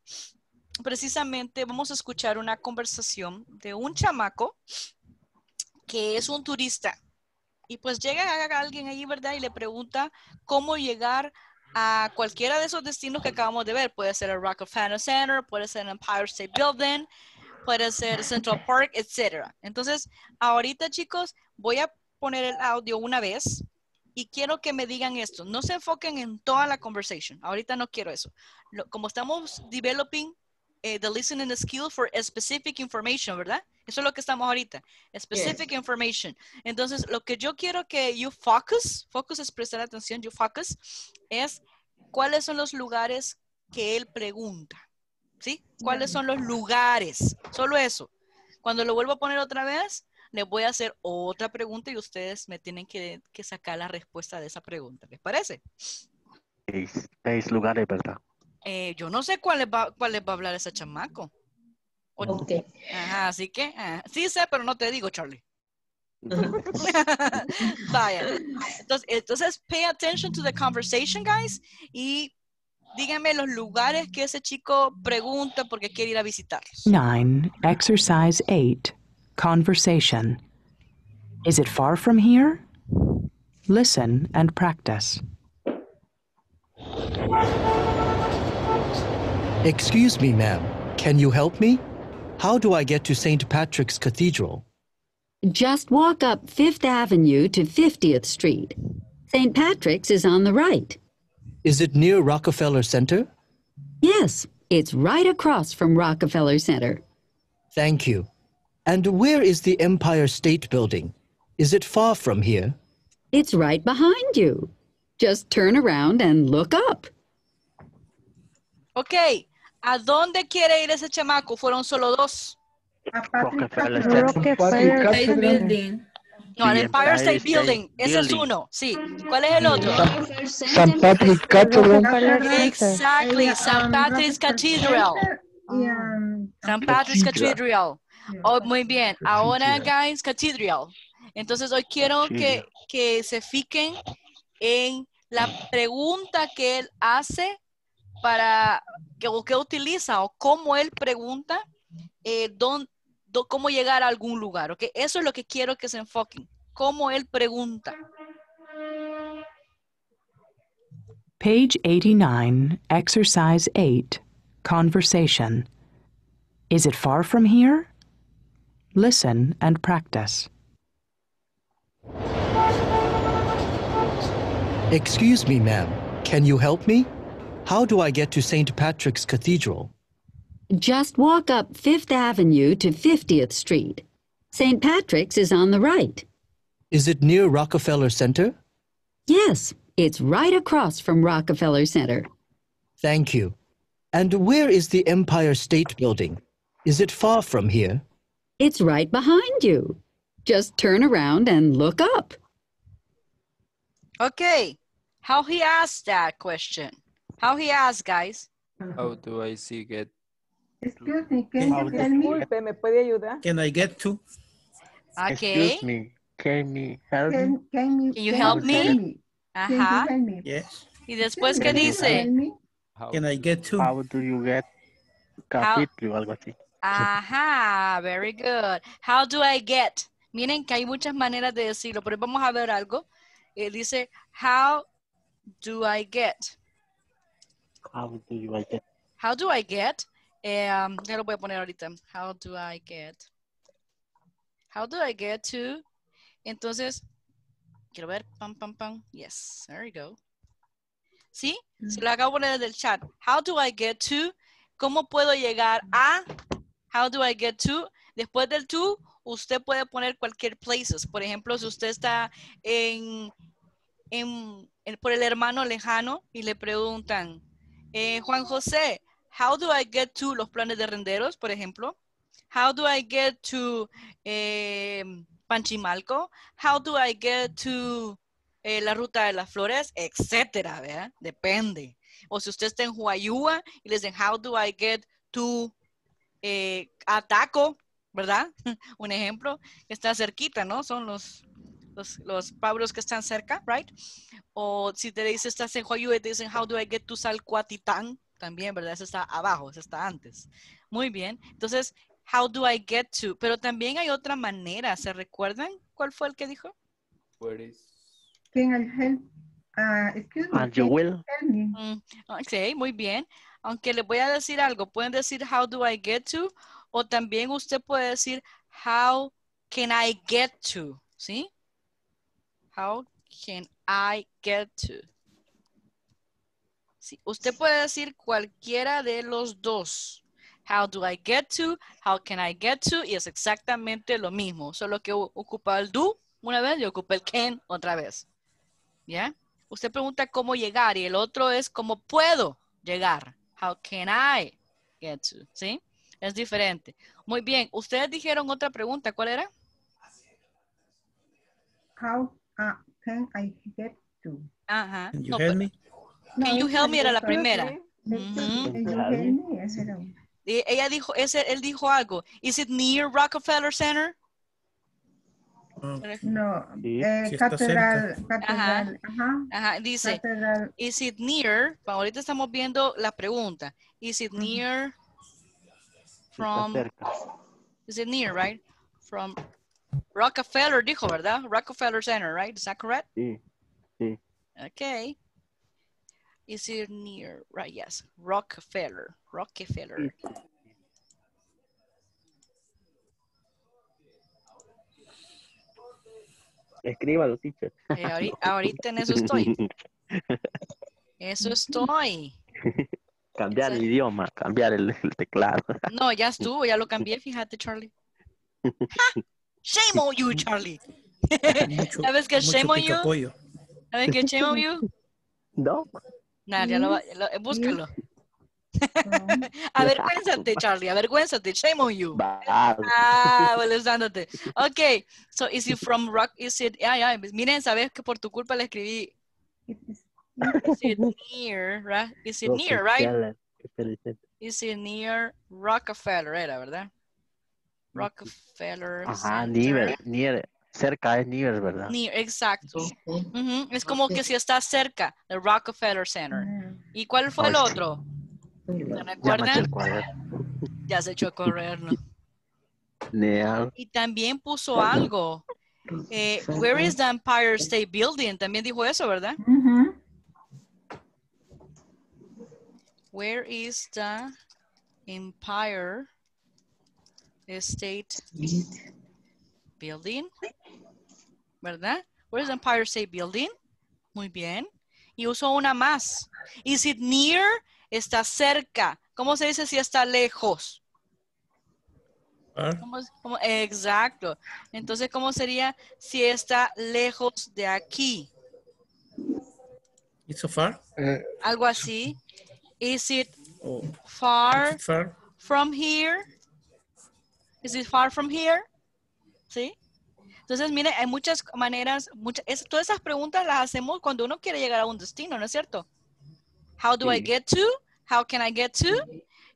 precisamente, vamos a escuchar una conversación de un chamaco que es un turista. Y pues llega a- alguien allí, ¿verdad? Y le pregunta cómo llegar a cualquiera de esos destinos que acabamos de ver. Puede ser el Rockefeller Center, puede ser el Empire State Building, puede ser Central Park, etcétera. Entonces, ahorita, chicos, voy a poner el audio una vez y quiero que me digan esto. No se enfoquen en toda la conversation. Ahorita no quiero eso. Lo- como estamos developing eh, the listening skill for specific information, ¿verdad? Eso es lo que estamos ahorita. Specific information. Entonces, lo que yo quiero que you focus, focus es prestar atención, you focus, es cuáles son los lugares que él pregunta. ¿Sí? ¿Cuáles son los lugares? Solo eso. Cuando lo vuelvo a poner otra vez, les voy a hacer otra pregunta y ustedes me tienen que, que sacar la respuesta de esa pregunta. ¿Les parece? Seis, seis lugares, ¿verdad? Eh, yo no sé cuál les va, cuál les va a hablar ese chamaco. O- Ajá, así que, ah, sí sé, pero no te digo, Charlie. Vaya. Entonces, entonces, pay attention to the conversation, guys, y díganme los lugares que ese chico pregunta porque quiere ir a visitarlos. 9. Exercise 8. Conversation. Is it far from here? Listen and practice. Excuse me, ma'am. Can you help me? How do I get to St. Patrick's Cathedral? Just walk up Fifth Avenue to 50th Street. St. Patrick's is on the right. Is it near Rockefeller Center? Yes, it's right across from Rockefeller Center. Thank you. And where is the Empire State Building? Is it far from here? It's right behind you. Just turn around and look up. Ok, ¿a dónde quiere ir ese chamaco? Fueron solo dos. Rockefeller Rockefeller Patrick State Cathedral. Building. No, el Y Empire Empire State State Building. Ese es Building. uno, sí. ¿Cuál es el otro? San Patrick Cathedral. Rockefeller Center. Exactly, El, St. um, Patrick's Rockefeller Cathedral. Center y, um, St. Patrick's Cathedral. Oh, muy bien. Ahora, guys, Cathedral. Entonces, hoy quiero que, que se fijen en la pregunta que él hace para, que, o que utiliza, o cómo él pregunta, eh, dón- dó- cómo llegar a algún lugar, ¿ok? Eso es lo que quiero que se enfoquen. Cómo él pregunta. Page 89, Exercise 8, Conversation. Is it far from here? Listen and practice. Excuse me, ma'am. Can you help me? How do I get to St. Patrick's Cathedral? Just walk up Fifth Avenue to 50th Street. St. Patrick's is on the right. Is it near Rockefeller Center? Yes, it's right across from Rockefeller Center. Thank you. And where is the Empire State Building? Is it far from here? It's right behind you. Just turn around and look up. Okay. How he asked that question? How he asked, guys? How do I see get? Excuse me, can you do tell me? Disculpe, ¿me puede ayudar? Can I get to? Okay. Excuse me. Can me help me? Can, can you, Can you help tell me? Can you Ajá. me? Yes. Y después, ¿qué Can dice? tell me? How? Can I get to? How do you get capítulo? Algo así. Ajá, very good. How do I get? Miren que hay muchas maneras de decirlo, pero vamos a ver algo. Eh, dice, how do I get? How do you get? How do I get? Eh, um, ya lo voy a poner ahorita. How do I get? How do I get to? Entonces, quiero ver. Pam, pam, pam. Yes, there you go. ¿Sí? Se lo acabo de poner desde el chat. How do I get to? ¿Cómo puedo llegar a? How do I get to? Después del to, usted puede poner cualquier places. Por ejemplo, si usted está en, en- por el hermano lejano y le preguntan, eh, Juan José, how do I get to los planes de renderos, por ejemplo? How do I get to eh, Panchimalco? How do I get to eh, la ruta de las flores? Etcétera, ¿verdad? Depende. O si usted está en Huayúa y le dicen, how do I get to eh, Ataco? ¿Verdad? Un ejemplo que está cerquita, ¿no? Son los, los, los pueblos que están cerca, right? O si te dice, estás en Huayúa y te dicen, how do I get to Salcuatitán? También, ¿verdad? Eso está abajo, eso está antes. Muy bien. Entonces, how do I get to? Pero también hay otra manera, ¿se recuerdan? ¿Cuál fue el que dijo? Where is? Can I help? Uh, excuse me. And you will. me? Mm, ok, muy bien. Aunque les voy a decir algo, pueden decir how do I get to o también usted puede decir how can I get to, ¿sí? How can I get to? Sí, usted puede decir cualquiera de los dos. How do I get to? How can I get to? Y es exactamente lo mismo, solo que ocupa el do una vez y ocupa el can otra vez. ¿Ya? Usted pregunta cómo llegar y el otro es cómo puedo llegar. How can I get to? ¿Sí? Es diferente. Muy bien. Ustedes dijeron otra pregunta. ¿Cuál era? How uh, can I get to? Ajá. Can you No, help me? Can you help me era la primera. Ella dijo, ese, él dijo algo. Is it near Rockefeller Center? No, Sí, eh, sí está catedral, ajá. Ajá, dice, Catedral, is it near? Ahorita estamos viendo la pregunta. Is it near from, is it near, right? From Rockefeller, dijo, ¿verdad? Rockefeller Center, right? Is that correct? Sí, sí. Okay. Is it near? Right, yes. Rockefeller. Rockefeller. Escríbalo, teacher. Eh, ahori- ahorita en eso estoy. Eso estoy. Cambiar el idioma, cambiar el, el teclado. No, ya estuvo, ya lo cambié, fíjate, Charlie. ¡Ja! Shame on you, Charlie. ¿Sabes qué? mucho Shame on you. ¿Sabes qué? Shame on you. No. Nah, ya lo, va- lo- búscalo. Avergüénzate, Charlie, avergüénzate. Shame on you. Ah, molestándote. Ok, so is it from rock? Is it, ya, ya, miren, sabes que por tu culpa le escribí. Is it near, right? Is it near, right? Rockefeller. Is it near Rockefeller, era, ¿verdad? Rockefeller. Ajá, Center. Niver, Niver. Cerca es Niver, ¿verdad? Near, exacto. Es como que si está cerca del Rockefeller Center. ¿Y cuál fue el otro? ¿Se Ya maché recuerdan? Ya se echó a correr, ¿no? Y también puso algo. Eh, where is the Empire State Building? También dijo eso, ¿verdad? Where is the Empire State Building? ¿Verdad? Where is the Empire State Building? Muy bien. Y usó una más. Is it near? Está cerca. ¿Cómo se dice si está lejos? ¿Cómo es- cómo- Exacto. Entonces, ¿cómo sería si está lejos de aquí? It's so far? Algo así. Is it Oh, far is it far? from here? Is it far from here? ¿Sí? Entonces, mire, hay muchas maneras, muchas, es- todas esas preguntas las hacemos cuando uno quiere llegar a un destino, ¿no es cierto? How do I get to? How can I get to?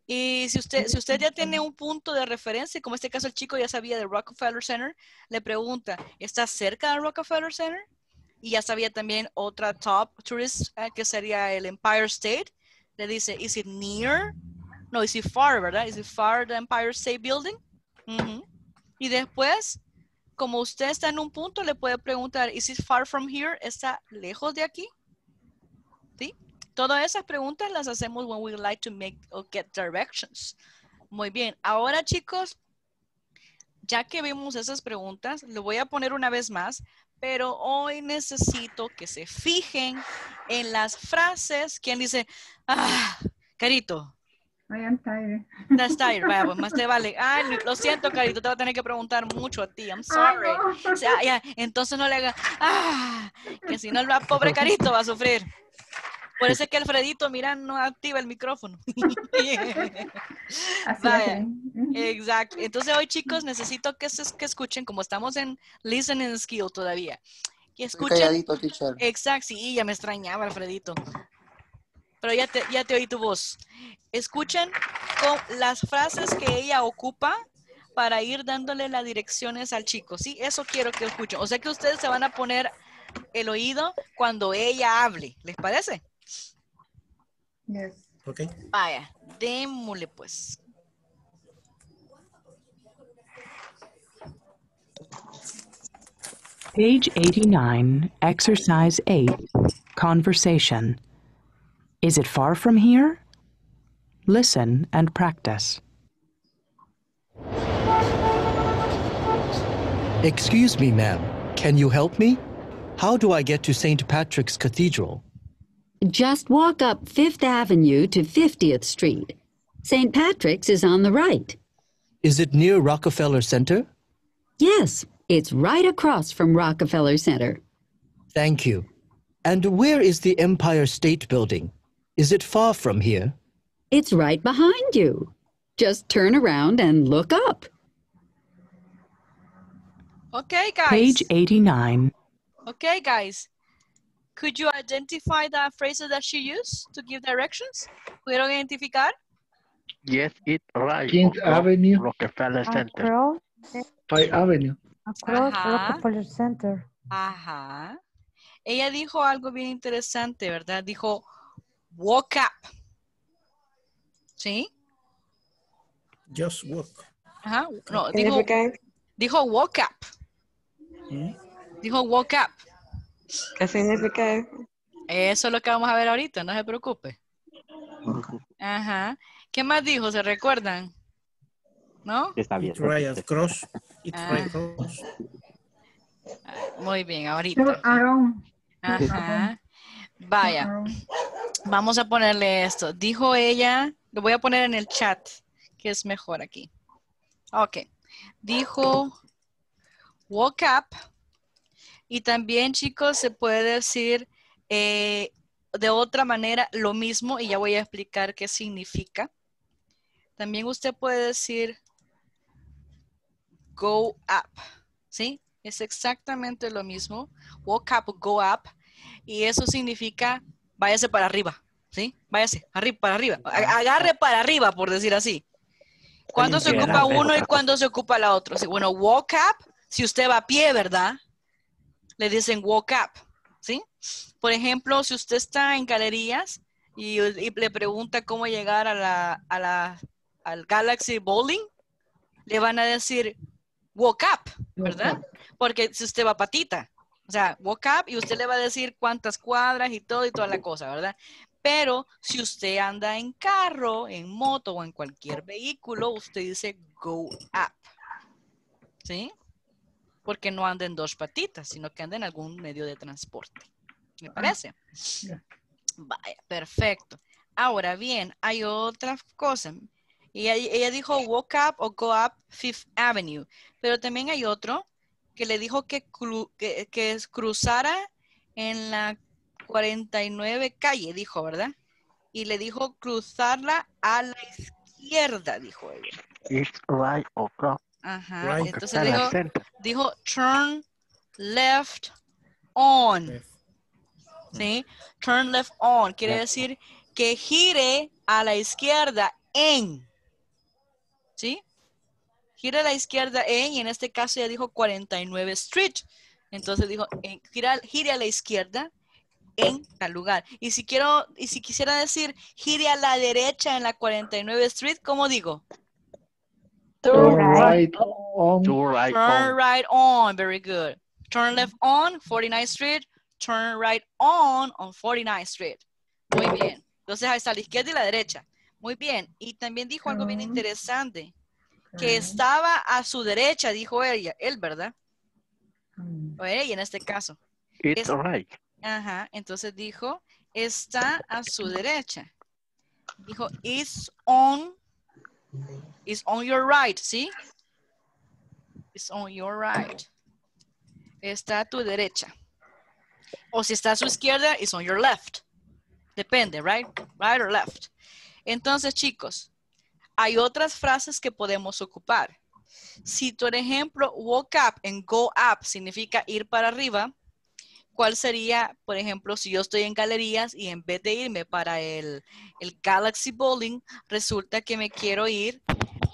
Y si usted, si usted ya tiene un punto de referencia, como en este caso el chico ya sabía del Rockefeller Center, le pregunta, ¿está cerca del Rockefeller Center? Y ya sabía también otra top tourist, eh, que sería el Empire State. Le dice, ¿is it near? No, is it far, ¿verdad? Is it far the Empire State Building? Y después, como usted está en un punto, le puede preguntar, ¿is it far from here? ¿Está lejos de aquí? ¿Sí? Todas esas preguntas las hacemos when we like to make or get directions. Muy bien. Ahora, chicos, ya que vimos esas preguntas, lo voy a poner una vez más, pero hoy necesito que se fijen en las frases. ¿Quién dice, ah, Carito, I am tired. That's tired. Vaya, pues más te vale. Ay, lo siento, Carito, te voy a tener que preguntar mucho a ti. I'm sorry. no. O sea, ya, entonces no le haga, ah, que si no, el pobre Carito va a sufrir. Por eso es que Alfredito, mira, no activa el micrófono. Así Vaya, es. Ujú. exacto. Entonces hoy, chicos, necesito que, se- que escuchen, como estamos en listening skill todavía, que escuchen. calladito, teacher. Exacto, sí, ya me extrañaba, Alfredito. Pero ya te, ya te oí tu voz. Escuchen con las frases que ella ocupa para ir dándole las direcciones al chico. Sí, eso quiero que escuchen. O sea que ustedes se van a poner el oído cuando ella hable. ¿Les parece? Yes. Okay. Vaya, démosle pues. Page 89, Exercise 8, Conversation. Is it far from here? Listen and practice. Excuse me, ma'am. Can you help me? How do I get to St. Patrick's Cathedral? Just walk up Fifth Avenue to 50th Street. St. Patrick's is on the right. Is it near Rockefeller Center? Yes, it's right across from Rockefeller Center. Thank you. And where is the Empire State Building? Is it far from here? It's right behind you. Just turn around and look up. Okay, guys. Page 89, Okay, guys. Could you identify the phrases that she used to give directions? ¿Pudieron identificar? Yes, it right. Kings Ro- Avenue. Rockefeller Center. Across, High Avenue. across Ajá. Rockefeller Center. Ajá. Ella dijo algo bien interesante, ¿verdad? Dijo, walk up. ¿Sí? Just walk. Ajá. No, ¿Qué dijo, significa eso? dijo walk up. Hmm? Dijo walk up. ¿Qué significa eso? Eso es lo que vamos a ver ahorita, no se preocupe. Ajá. ¿Qué más dijo? ¿Se recuerdan? ¿No? Está bien. It's right across. It's Ah. across. Muy bien, ahorita. Ajá. Vaya, vamos a ponerle esto. Dijo ella, lo voy a poner en el chat, que es mejor aquí. Ok. Dijo, woke up. Y también, chicos, se puede decir eh, de otra manera lo mismo y ya voy a explicar qué significa. También usted puede decir go up, ¿sí? Es exactamente lo mismo. Woke up, go up. Y eso significa váyase para arriba, ¿sí? Váyase, arriba, para arriba. A- Agarre para arriba, por decir así. ¿Cuándo se ocupa uno y cuándo se ocupa la otra? Sí, bueno, walk up, si usted va a pie, ¿verdad? Le dicen walk up, ¿sí? Por ejemplo, si usted está en galerías y, y le pregunta cómo llegar a la, a la, al Galaxy Bowling, le van a decir walk up, ¿verdad? Porque si usted va a patita, o sea, walk up y usted le va a decir cuántas cuadras y todo y toda la cosa, ¿verdad? Pero si usted anda en carro, en moto o en cualquier vehículo, usted dice go up. ¿Sí? Porque no anda en dos patitas, sino que anda en algún medio de transporte. ¿Me parece? Vaya, perfecto. Ahora bien, hay otra cosa. Y ella, ella dijo walk up o go up Fifth Avenue, pero también hay otro que le dijo que, cru- que, cruzara en la 49 calle, dijo, ¿verdad? Y le dijo cruzarla a la izquierda, dijo ella. It's right or cross. Ajá. Right. Entonces dijo, dijo turn left on. ¿Sí? Turn left on. Quiere decir que gire a la izquierda en. ¿Sí? Gire a la izquierda en, y en este caso ya dijo 49 Street. Entonces dijo, en- gira- gire a la izquierda en tal lugar. Y si quiero, y si quisiera decir gire a la derecha en la 49 Street, ¿cómo digo? Turn right on. Turn right Turn on. right on. Very good. Turn left on 49th Street. Turn right on on 49th Street. Muy bien. Entonces ahí está la izquierda y la derecha. Muy bien. Y también dijo algo bien interesante. Que estaba a su derecha, dijo ella. Él, ¿verdad? O ella en este caso. It's Es- right. Ajá. Entonces dijo, está a su derecha. Dijo, is on, is on your right, ¿sí? Is on your right. Está a tu derecha. O si está a su izquierda, is on your left. Depende, right? Right or left. Entonces, chicos, hay otras frases que podemos ocupar. Si, por ejemplo, walk up en go up significa ir para arriba, ¿cuál sería, por ejemplo, si yo estoy en galerías y en vez de irme para el, el Galaxy Bowling, resulta que me quiero ir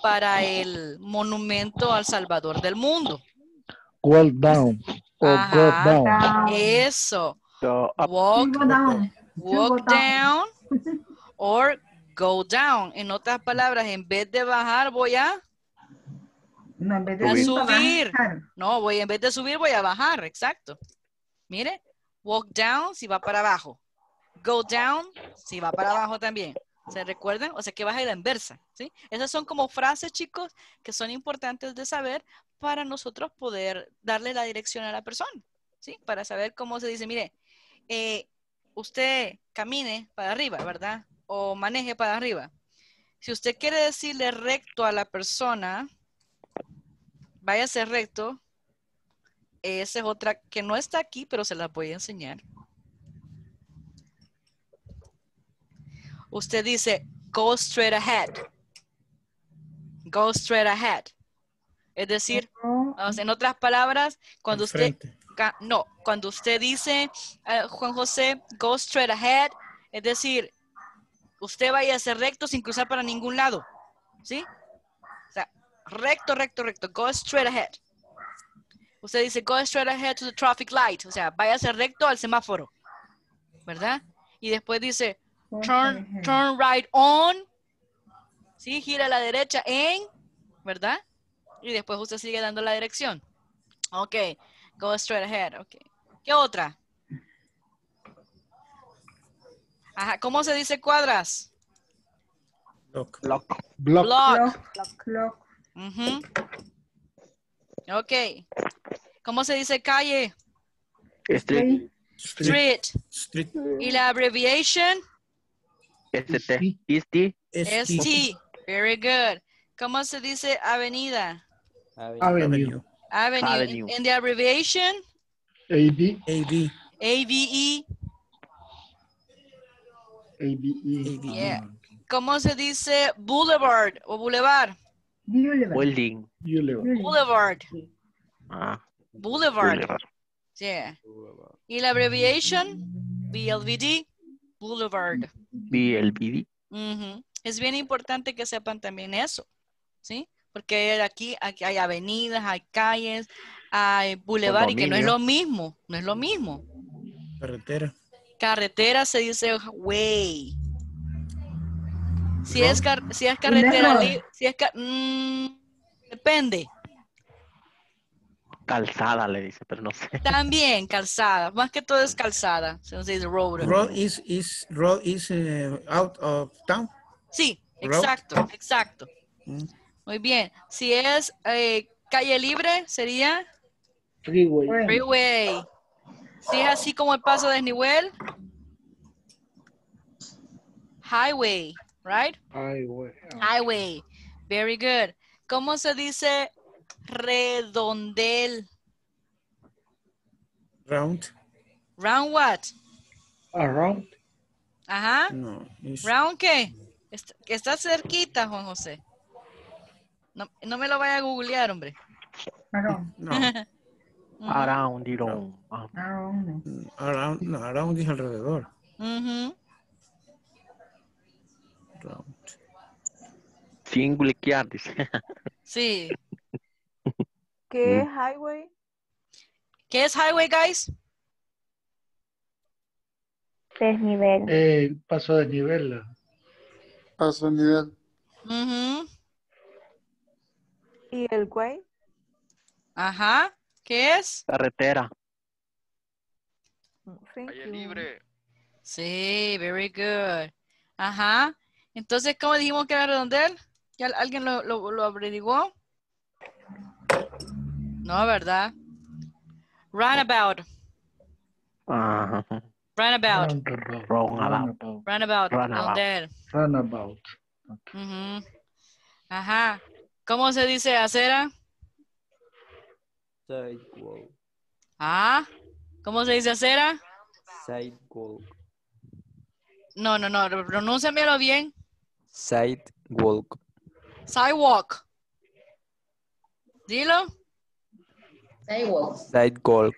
para el monumento al Salvador del Mundo? Walk down. O go down. Eso. So, up. Walk, Go down. walk down or go down. En otras palabras, en vez de bajar, voy a, No, en vez de a subir subir. No, voy, en vez de subir, voy a bajar. Exacto. Mire, walk down si va para abajo. Go down si va para abajo también. ¿Se recuerdan? O sea, que baja la inversa. ¿sí? Esas son como frases, chicos, que son importantes de saber para nosotros poder darle la dirección a la persona. ¿sí? Para saber cómo se dice, mire, eh, usted camine para arriba, ¿verdad? O maneje para arriba. Si usted quiere decirle recto a la persona, váyase recto. Esa es otra que no está aquí, pero se la voy a enseñar. Usted dice, go straight ahead. Go straight ahead. Es decir, en otras palabras, cuando usted, no, cuando usted dice, Juan José, go straight ahead, es decir, usted vaya a ser recto sin cruzar para ningún lado. ¿Sí? O sea, recto, recto, recto. Go straight ahead. Usted dice, go straight ahead to the traffic light. O sea, ser recto al semáforo. ¿Verdad? Y después dice, turn, turn right on. Sí, gira a la derecha en, ¿verdad? Y después usted sigue dando la dirección. Ok, go straight ahead. Ok. ¿Qué otra? Ajá, ¿cómo se dice cuadras? Block. Block. Block. Clock. Ujú. Ok. ¿Cómo se dice calle? Street. Street. Street. ¿Y la abbreviation? ST. ST. ST. Very good. ¿Cómo se dice avenida? Avenue. Avenue. Avenue. And the abbreviation? AB. AB. AVE. ABE. Yeah. ¿Cómo se dice boulevard o boulevard? Welding. Boulevard. Ah. Boulevard. Boulevard. Yeah. ¿Y la abbreviation? BLVD. Boulevard. Ujú. Es bien importante que sepan también eso, ¿sí? Porque aquí, aquí hay avenidas, hay calles, hay boulevard y que no es lo mismo, no es lo mismo. Carretera. Carretera se dice way. Si es, car- si es carretera, road. li- si es ca- mm, depende. Calzada le dice, pero no sé. También calzada, más que todo es calzada. Se dice road. Road is is road is eh, out of town. Sí, Road. exacto, exacto. Mm. Muy bien. Si es eh, calle libre, sería Freeway. freeway. Si es así como el paso de desnivel, highway, right? Highway. Highway. Very good. ¿Cómo se dice redondel? Round. Round what? Around. Ajá. No. is- ¿Round qué? Est- Está cerquita, Juan José. No, no me lo vaya a googlear, hombre. No. Around, dirón. Ah, Around, no, around es alrededor. Ujú. Round. Sin cliquear, dice. Sí. ¿Qué Mm. es highway? ¿Qué es highway, guys? Desnivel. Eh, paso de nivel. Paso de nivel. Ujú. ¿Y el way? Ajá. ¿Qué es? Carretera. Thank you. Sí, very good. Ajá. Entonces, ¿cómo dijimos que era redondel? ¿Ya alguien lo, lo, lo averiguó? No, ¿verdad? Roundabout. Ajá. Roundabout. Roundabout. Roundabout. Redondel. Runabout. Ujú. Ajá. ¿Cómo se dice acera? Sidewalk. Ah. ¿Cómo se dice acera? Sidewalk. No, no, no. Pronúnciamelo bien. Sidewalk. Sidewalk. Dilo. Sidewalk. Sidewalk.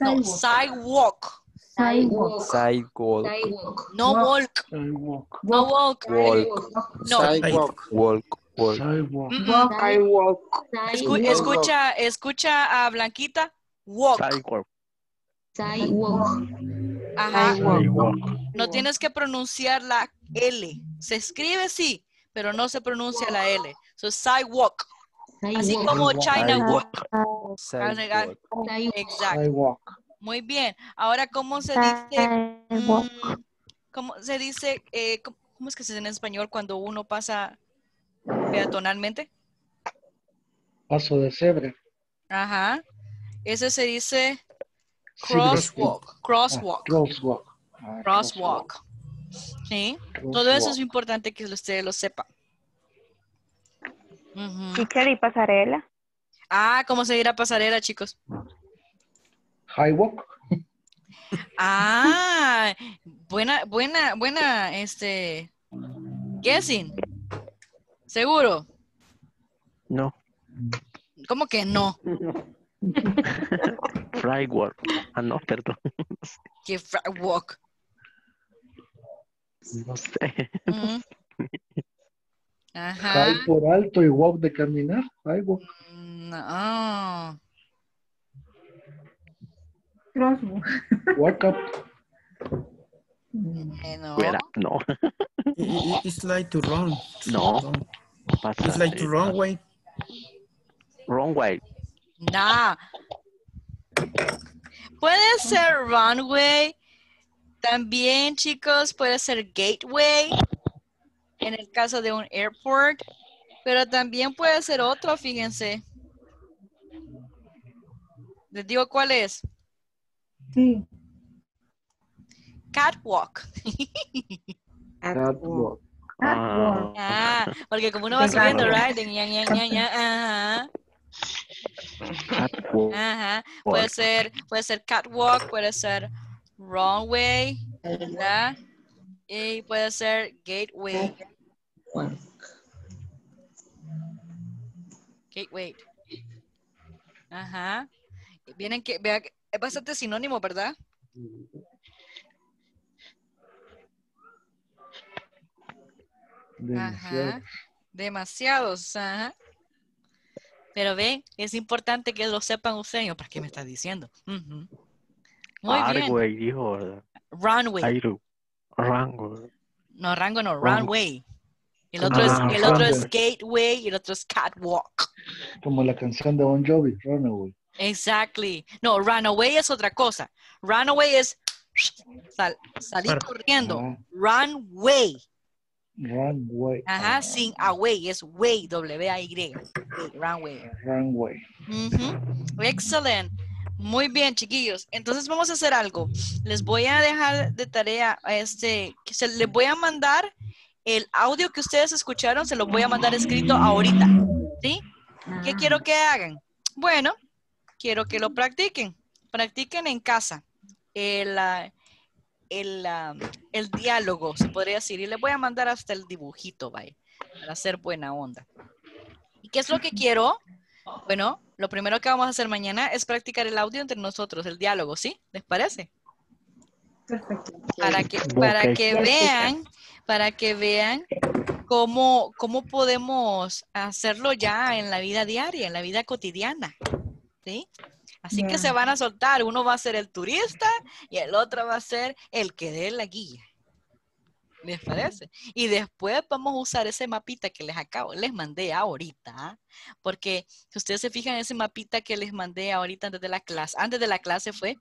No, sidewalk. Sidewalk. Sidewalk. Sidewalk. No walk. Sidewalk. No walk. Walk. No. Sidewalk. Walk. Walk. Sidewalk. Mm, mm. Sidewalk. Escu- escucha, escucha a Blanquita. Walk. Sidewalk. Sidewalk. Ajá. Sidewalk. No tienes que pronunciar la L. Se escribe sí, pero no se pronuncia la L. So sidewalk. Así como China walk. Sidewalk. Exacto. Sidewalk. Muy bien. Ahora, ¿cómo se dice? mm, ¿Cómo se dice? eh, ¿cómo, es que se dice en español cuando uno pasa peatonalmente? Paso de cebra. Ajá. Ese se dice crosswalk. Ah, Crosswalk. Crosswalk. Ah, Crosswalk. ¿Sí? Todo eso es importante que ustedes lo sepan. Teacher y pasarela. Ah, ¿cómo se dirá pasarela, chicos? Highwalk. Ah, buena, buena, buena, este, guessing. ¿Seguro? No. ¿Cómo que no? Flywalk. Ah, no, perdón. Que fra- walk. No sé. Ajá. High por alto y walk de caminar. Highwalk. No. Crosswalk. Walk up. Eh, no. Fuera. No. It's like to run. No. Pasa. It's like to eh, run way. Wrong way. Nah. Puede ser runway. También, chicos, puede ser gateway. En el caso de un airport. Pero también puede ser otro, fíjense. Les digo cuál es. Sí. Catwalk. Catwalk. Ah, Ah, porque como uno va subiendo, right? Ña, ña, Ajá. catwalk. Ajá. Puede ser, puede ser catwalk, puede ser runway, ¿verdad? Y puede ser gateway. Gateway. Ajá. Vienen que, vea, que es bastante sinónimo, ¿verdad? Demasiado. Ajá. Demasiados, ajá. Pero ven, es importante que lo sepan ustedes. ¿Para qué me estás diciendo? Ujú. Muy bien. Dijo, ¿verdad? Runway. Airu. Rango. No, rango no, Runway. runway. El otro, es, Ah, el otro es gateway y el otro es catwalk. Como la canción de Bon Jovi, Runaway. Exactly. No, runaway es otra cosa. Runaway es sal- salir corriendo. Ah. Runway. Runway. Ajá, sin away, es way, W-A-Y. Runway. Runway. Ujú. Excelente. Muy bien, chiquillos. Entonces vamos a hacer algo. Les voy a dejar de tarea a este, que se les voy a mandar el audio que ustedes escucharon, se los voy a mandar escrito ahorita. ¿Sí? ¿Qué quiero que hagan? Bueno, quiero que lo practiquen. Practiquen en casa. El, ah, el, ah, el diálogo, se podría decir. Y les voy a mandar hasta el dibujito, vaya, para hacer buena onda. ¿Y qué es lo que quiero? Bueno, lo primero que vamos a hacer mañana es practicar el audio entre nosotros, el diálogo, ¿sí? ¿Les parece? Perfecto. Para que, para que vean, para que vean cómo, cómo podemos hacerlo ya en la vida diaria, en la vida cotidiana. ¿Sí? Así que se van a soltar. Uno va a ser el turista y el otro va a ser el que dé la guía. ¿Les parece? Y después vamos a usar ese mapita que les acabo, les mandé ahorita, porque si ustedes se fijan ese mapita que les mandé ahorita antes de la clase, antes de la clase fue,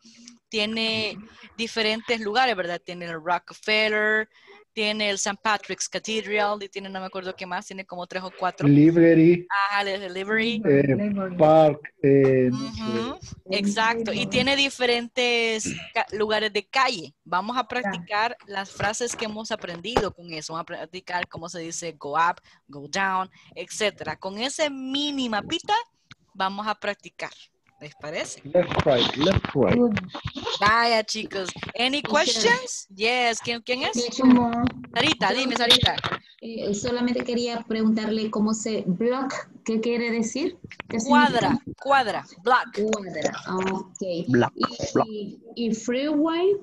tiene diferentes lugares, ¿verdad? Tiene el Rockefeller, tiene el St. Patrick's Cathedral y tiene, no me acuerdo qué más, tiene como tres o cuatro. Library, Ajá, el Livery. eh, Park, eh, Exacto, y tiene diferentes lugares de calle. Vamos a practicar las frases que hemos aprendido con eso. Vamos a practicar cómo se dice go up, go down, etcétera. Con ese mini mapita vamos a practicar. ¿Les parece? Left, right, left, right. Vaya, chicos. Any questions? Yes. ¿Quién, quién es? Sarita, dime, Sarita. eh, solamente quería preguntarle cómo se block, ¿qué quiere decir? ¿Qué Cuadra, significa? cuadra, block. Cuadra, ok. Black, Y, black. y, y freeway,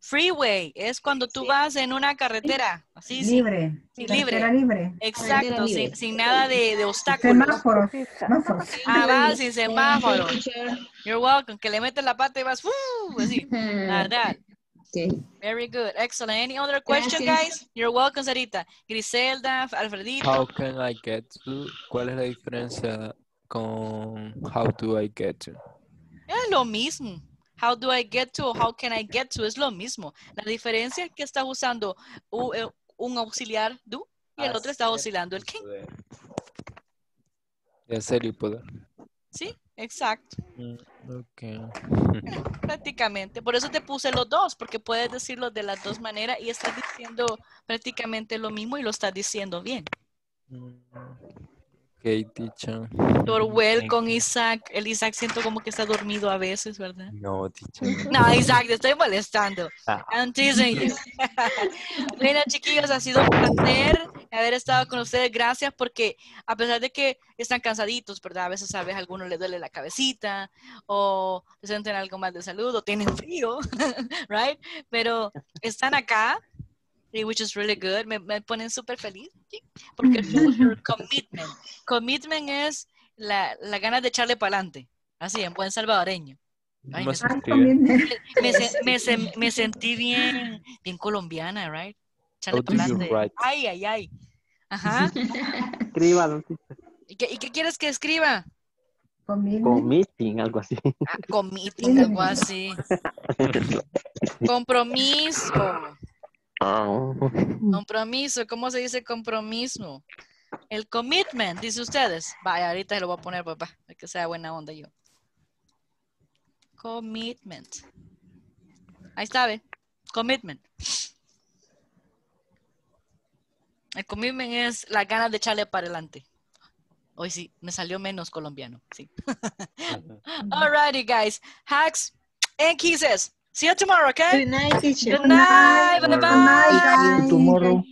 Freeway es cuando tú vas en una carretera. Así, sí. Libre. Sí, libre. libre. Exacto, sin, nada de, de obstáculos. Semáforos. Semáforos. Ah, vas sin semáforo. Thank you, teacher. You're welcome. Que le metes la pata y vas, ¡uh! así. Like that. Ok. Very good. Excellent. Any other question, Gracias. guys? You're welcome, Sarita. Griselda, Alfredito. How can I get to? ¿Cuál es la diferencia con how do I get to? Es lo mismo. How do I get to? How can I get to? Es lo mismo. La diferencia es que estás usando eh, un auxiliar do y el otro está oscilando el can. De hacer y poder. Sí, exacto. Mm, Ok. Prácticamente. Por eso te puse los dos, porque puedes decirlo de las dos maneras y estás diciendo prácticamente lo mismo y lo estás diciendo bien. Ok, teacher. You're welcome, Isaac. El Isaac siento como que está dormido a veces, ¿verdad? No, teacher. No, Isaac, te estoy molestando. Ah. I'm teasing you. bueno, chiquillos, ha sido un placer haber estado con ustedes. Gracias porque a pesar de que están cansaditos, ¿verdad? A veces, ¿sabes? A algunos les duele la cabecita o se sienten algo más de salud o tienen frío, right? Pero están acá, which is really good. Me, me ponen súper feliz ¿sí? porque commitment. Commitment es la, la ganas de echarle para adelante, así, en buen salvadoreño. Ay, me, Me sentí también. me me se- me sentí bien, bien colombiana, right? Echarle do para adelante. Ay, ay, ay. Ajá. Escríbalo, teacher. ¿Y qué, y qué quieres que escriba? Commitment. Committing, algo así. Ah, committing, algo así. Compromiso. Ah. Compromiso. ¿Cómo se dice compromiso? El commitment, dice ustedes. Vaya, ahorita se lo voy a poner, papá, para que sea buena onda yo. Commitment. Ahí está, ¿ve? Commitment. El commitment es la ganas de echarle para adelante. Hoy sí, me salió menos colombiano. Sí. Alrighty, guys. Hacks and kisses. See you tomorrow, okay? Good night, teacher. Good night. Bye Good bye. night, See you tomorrow.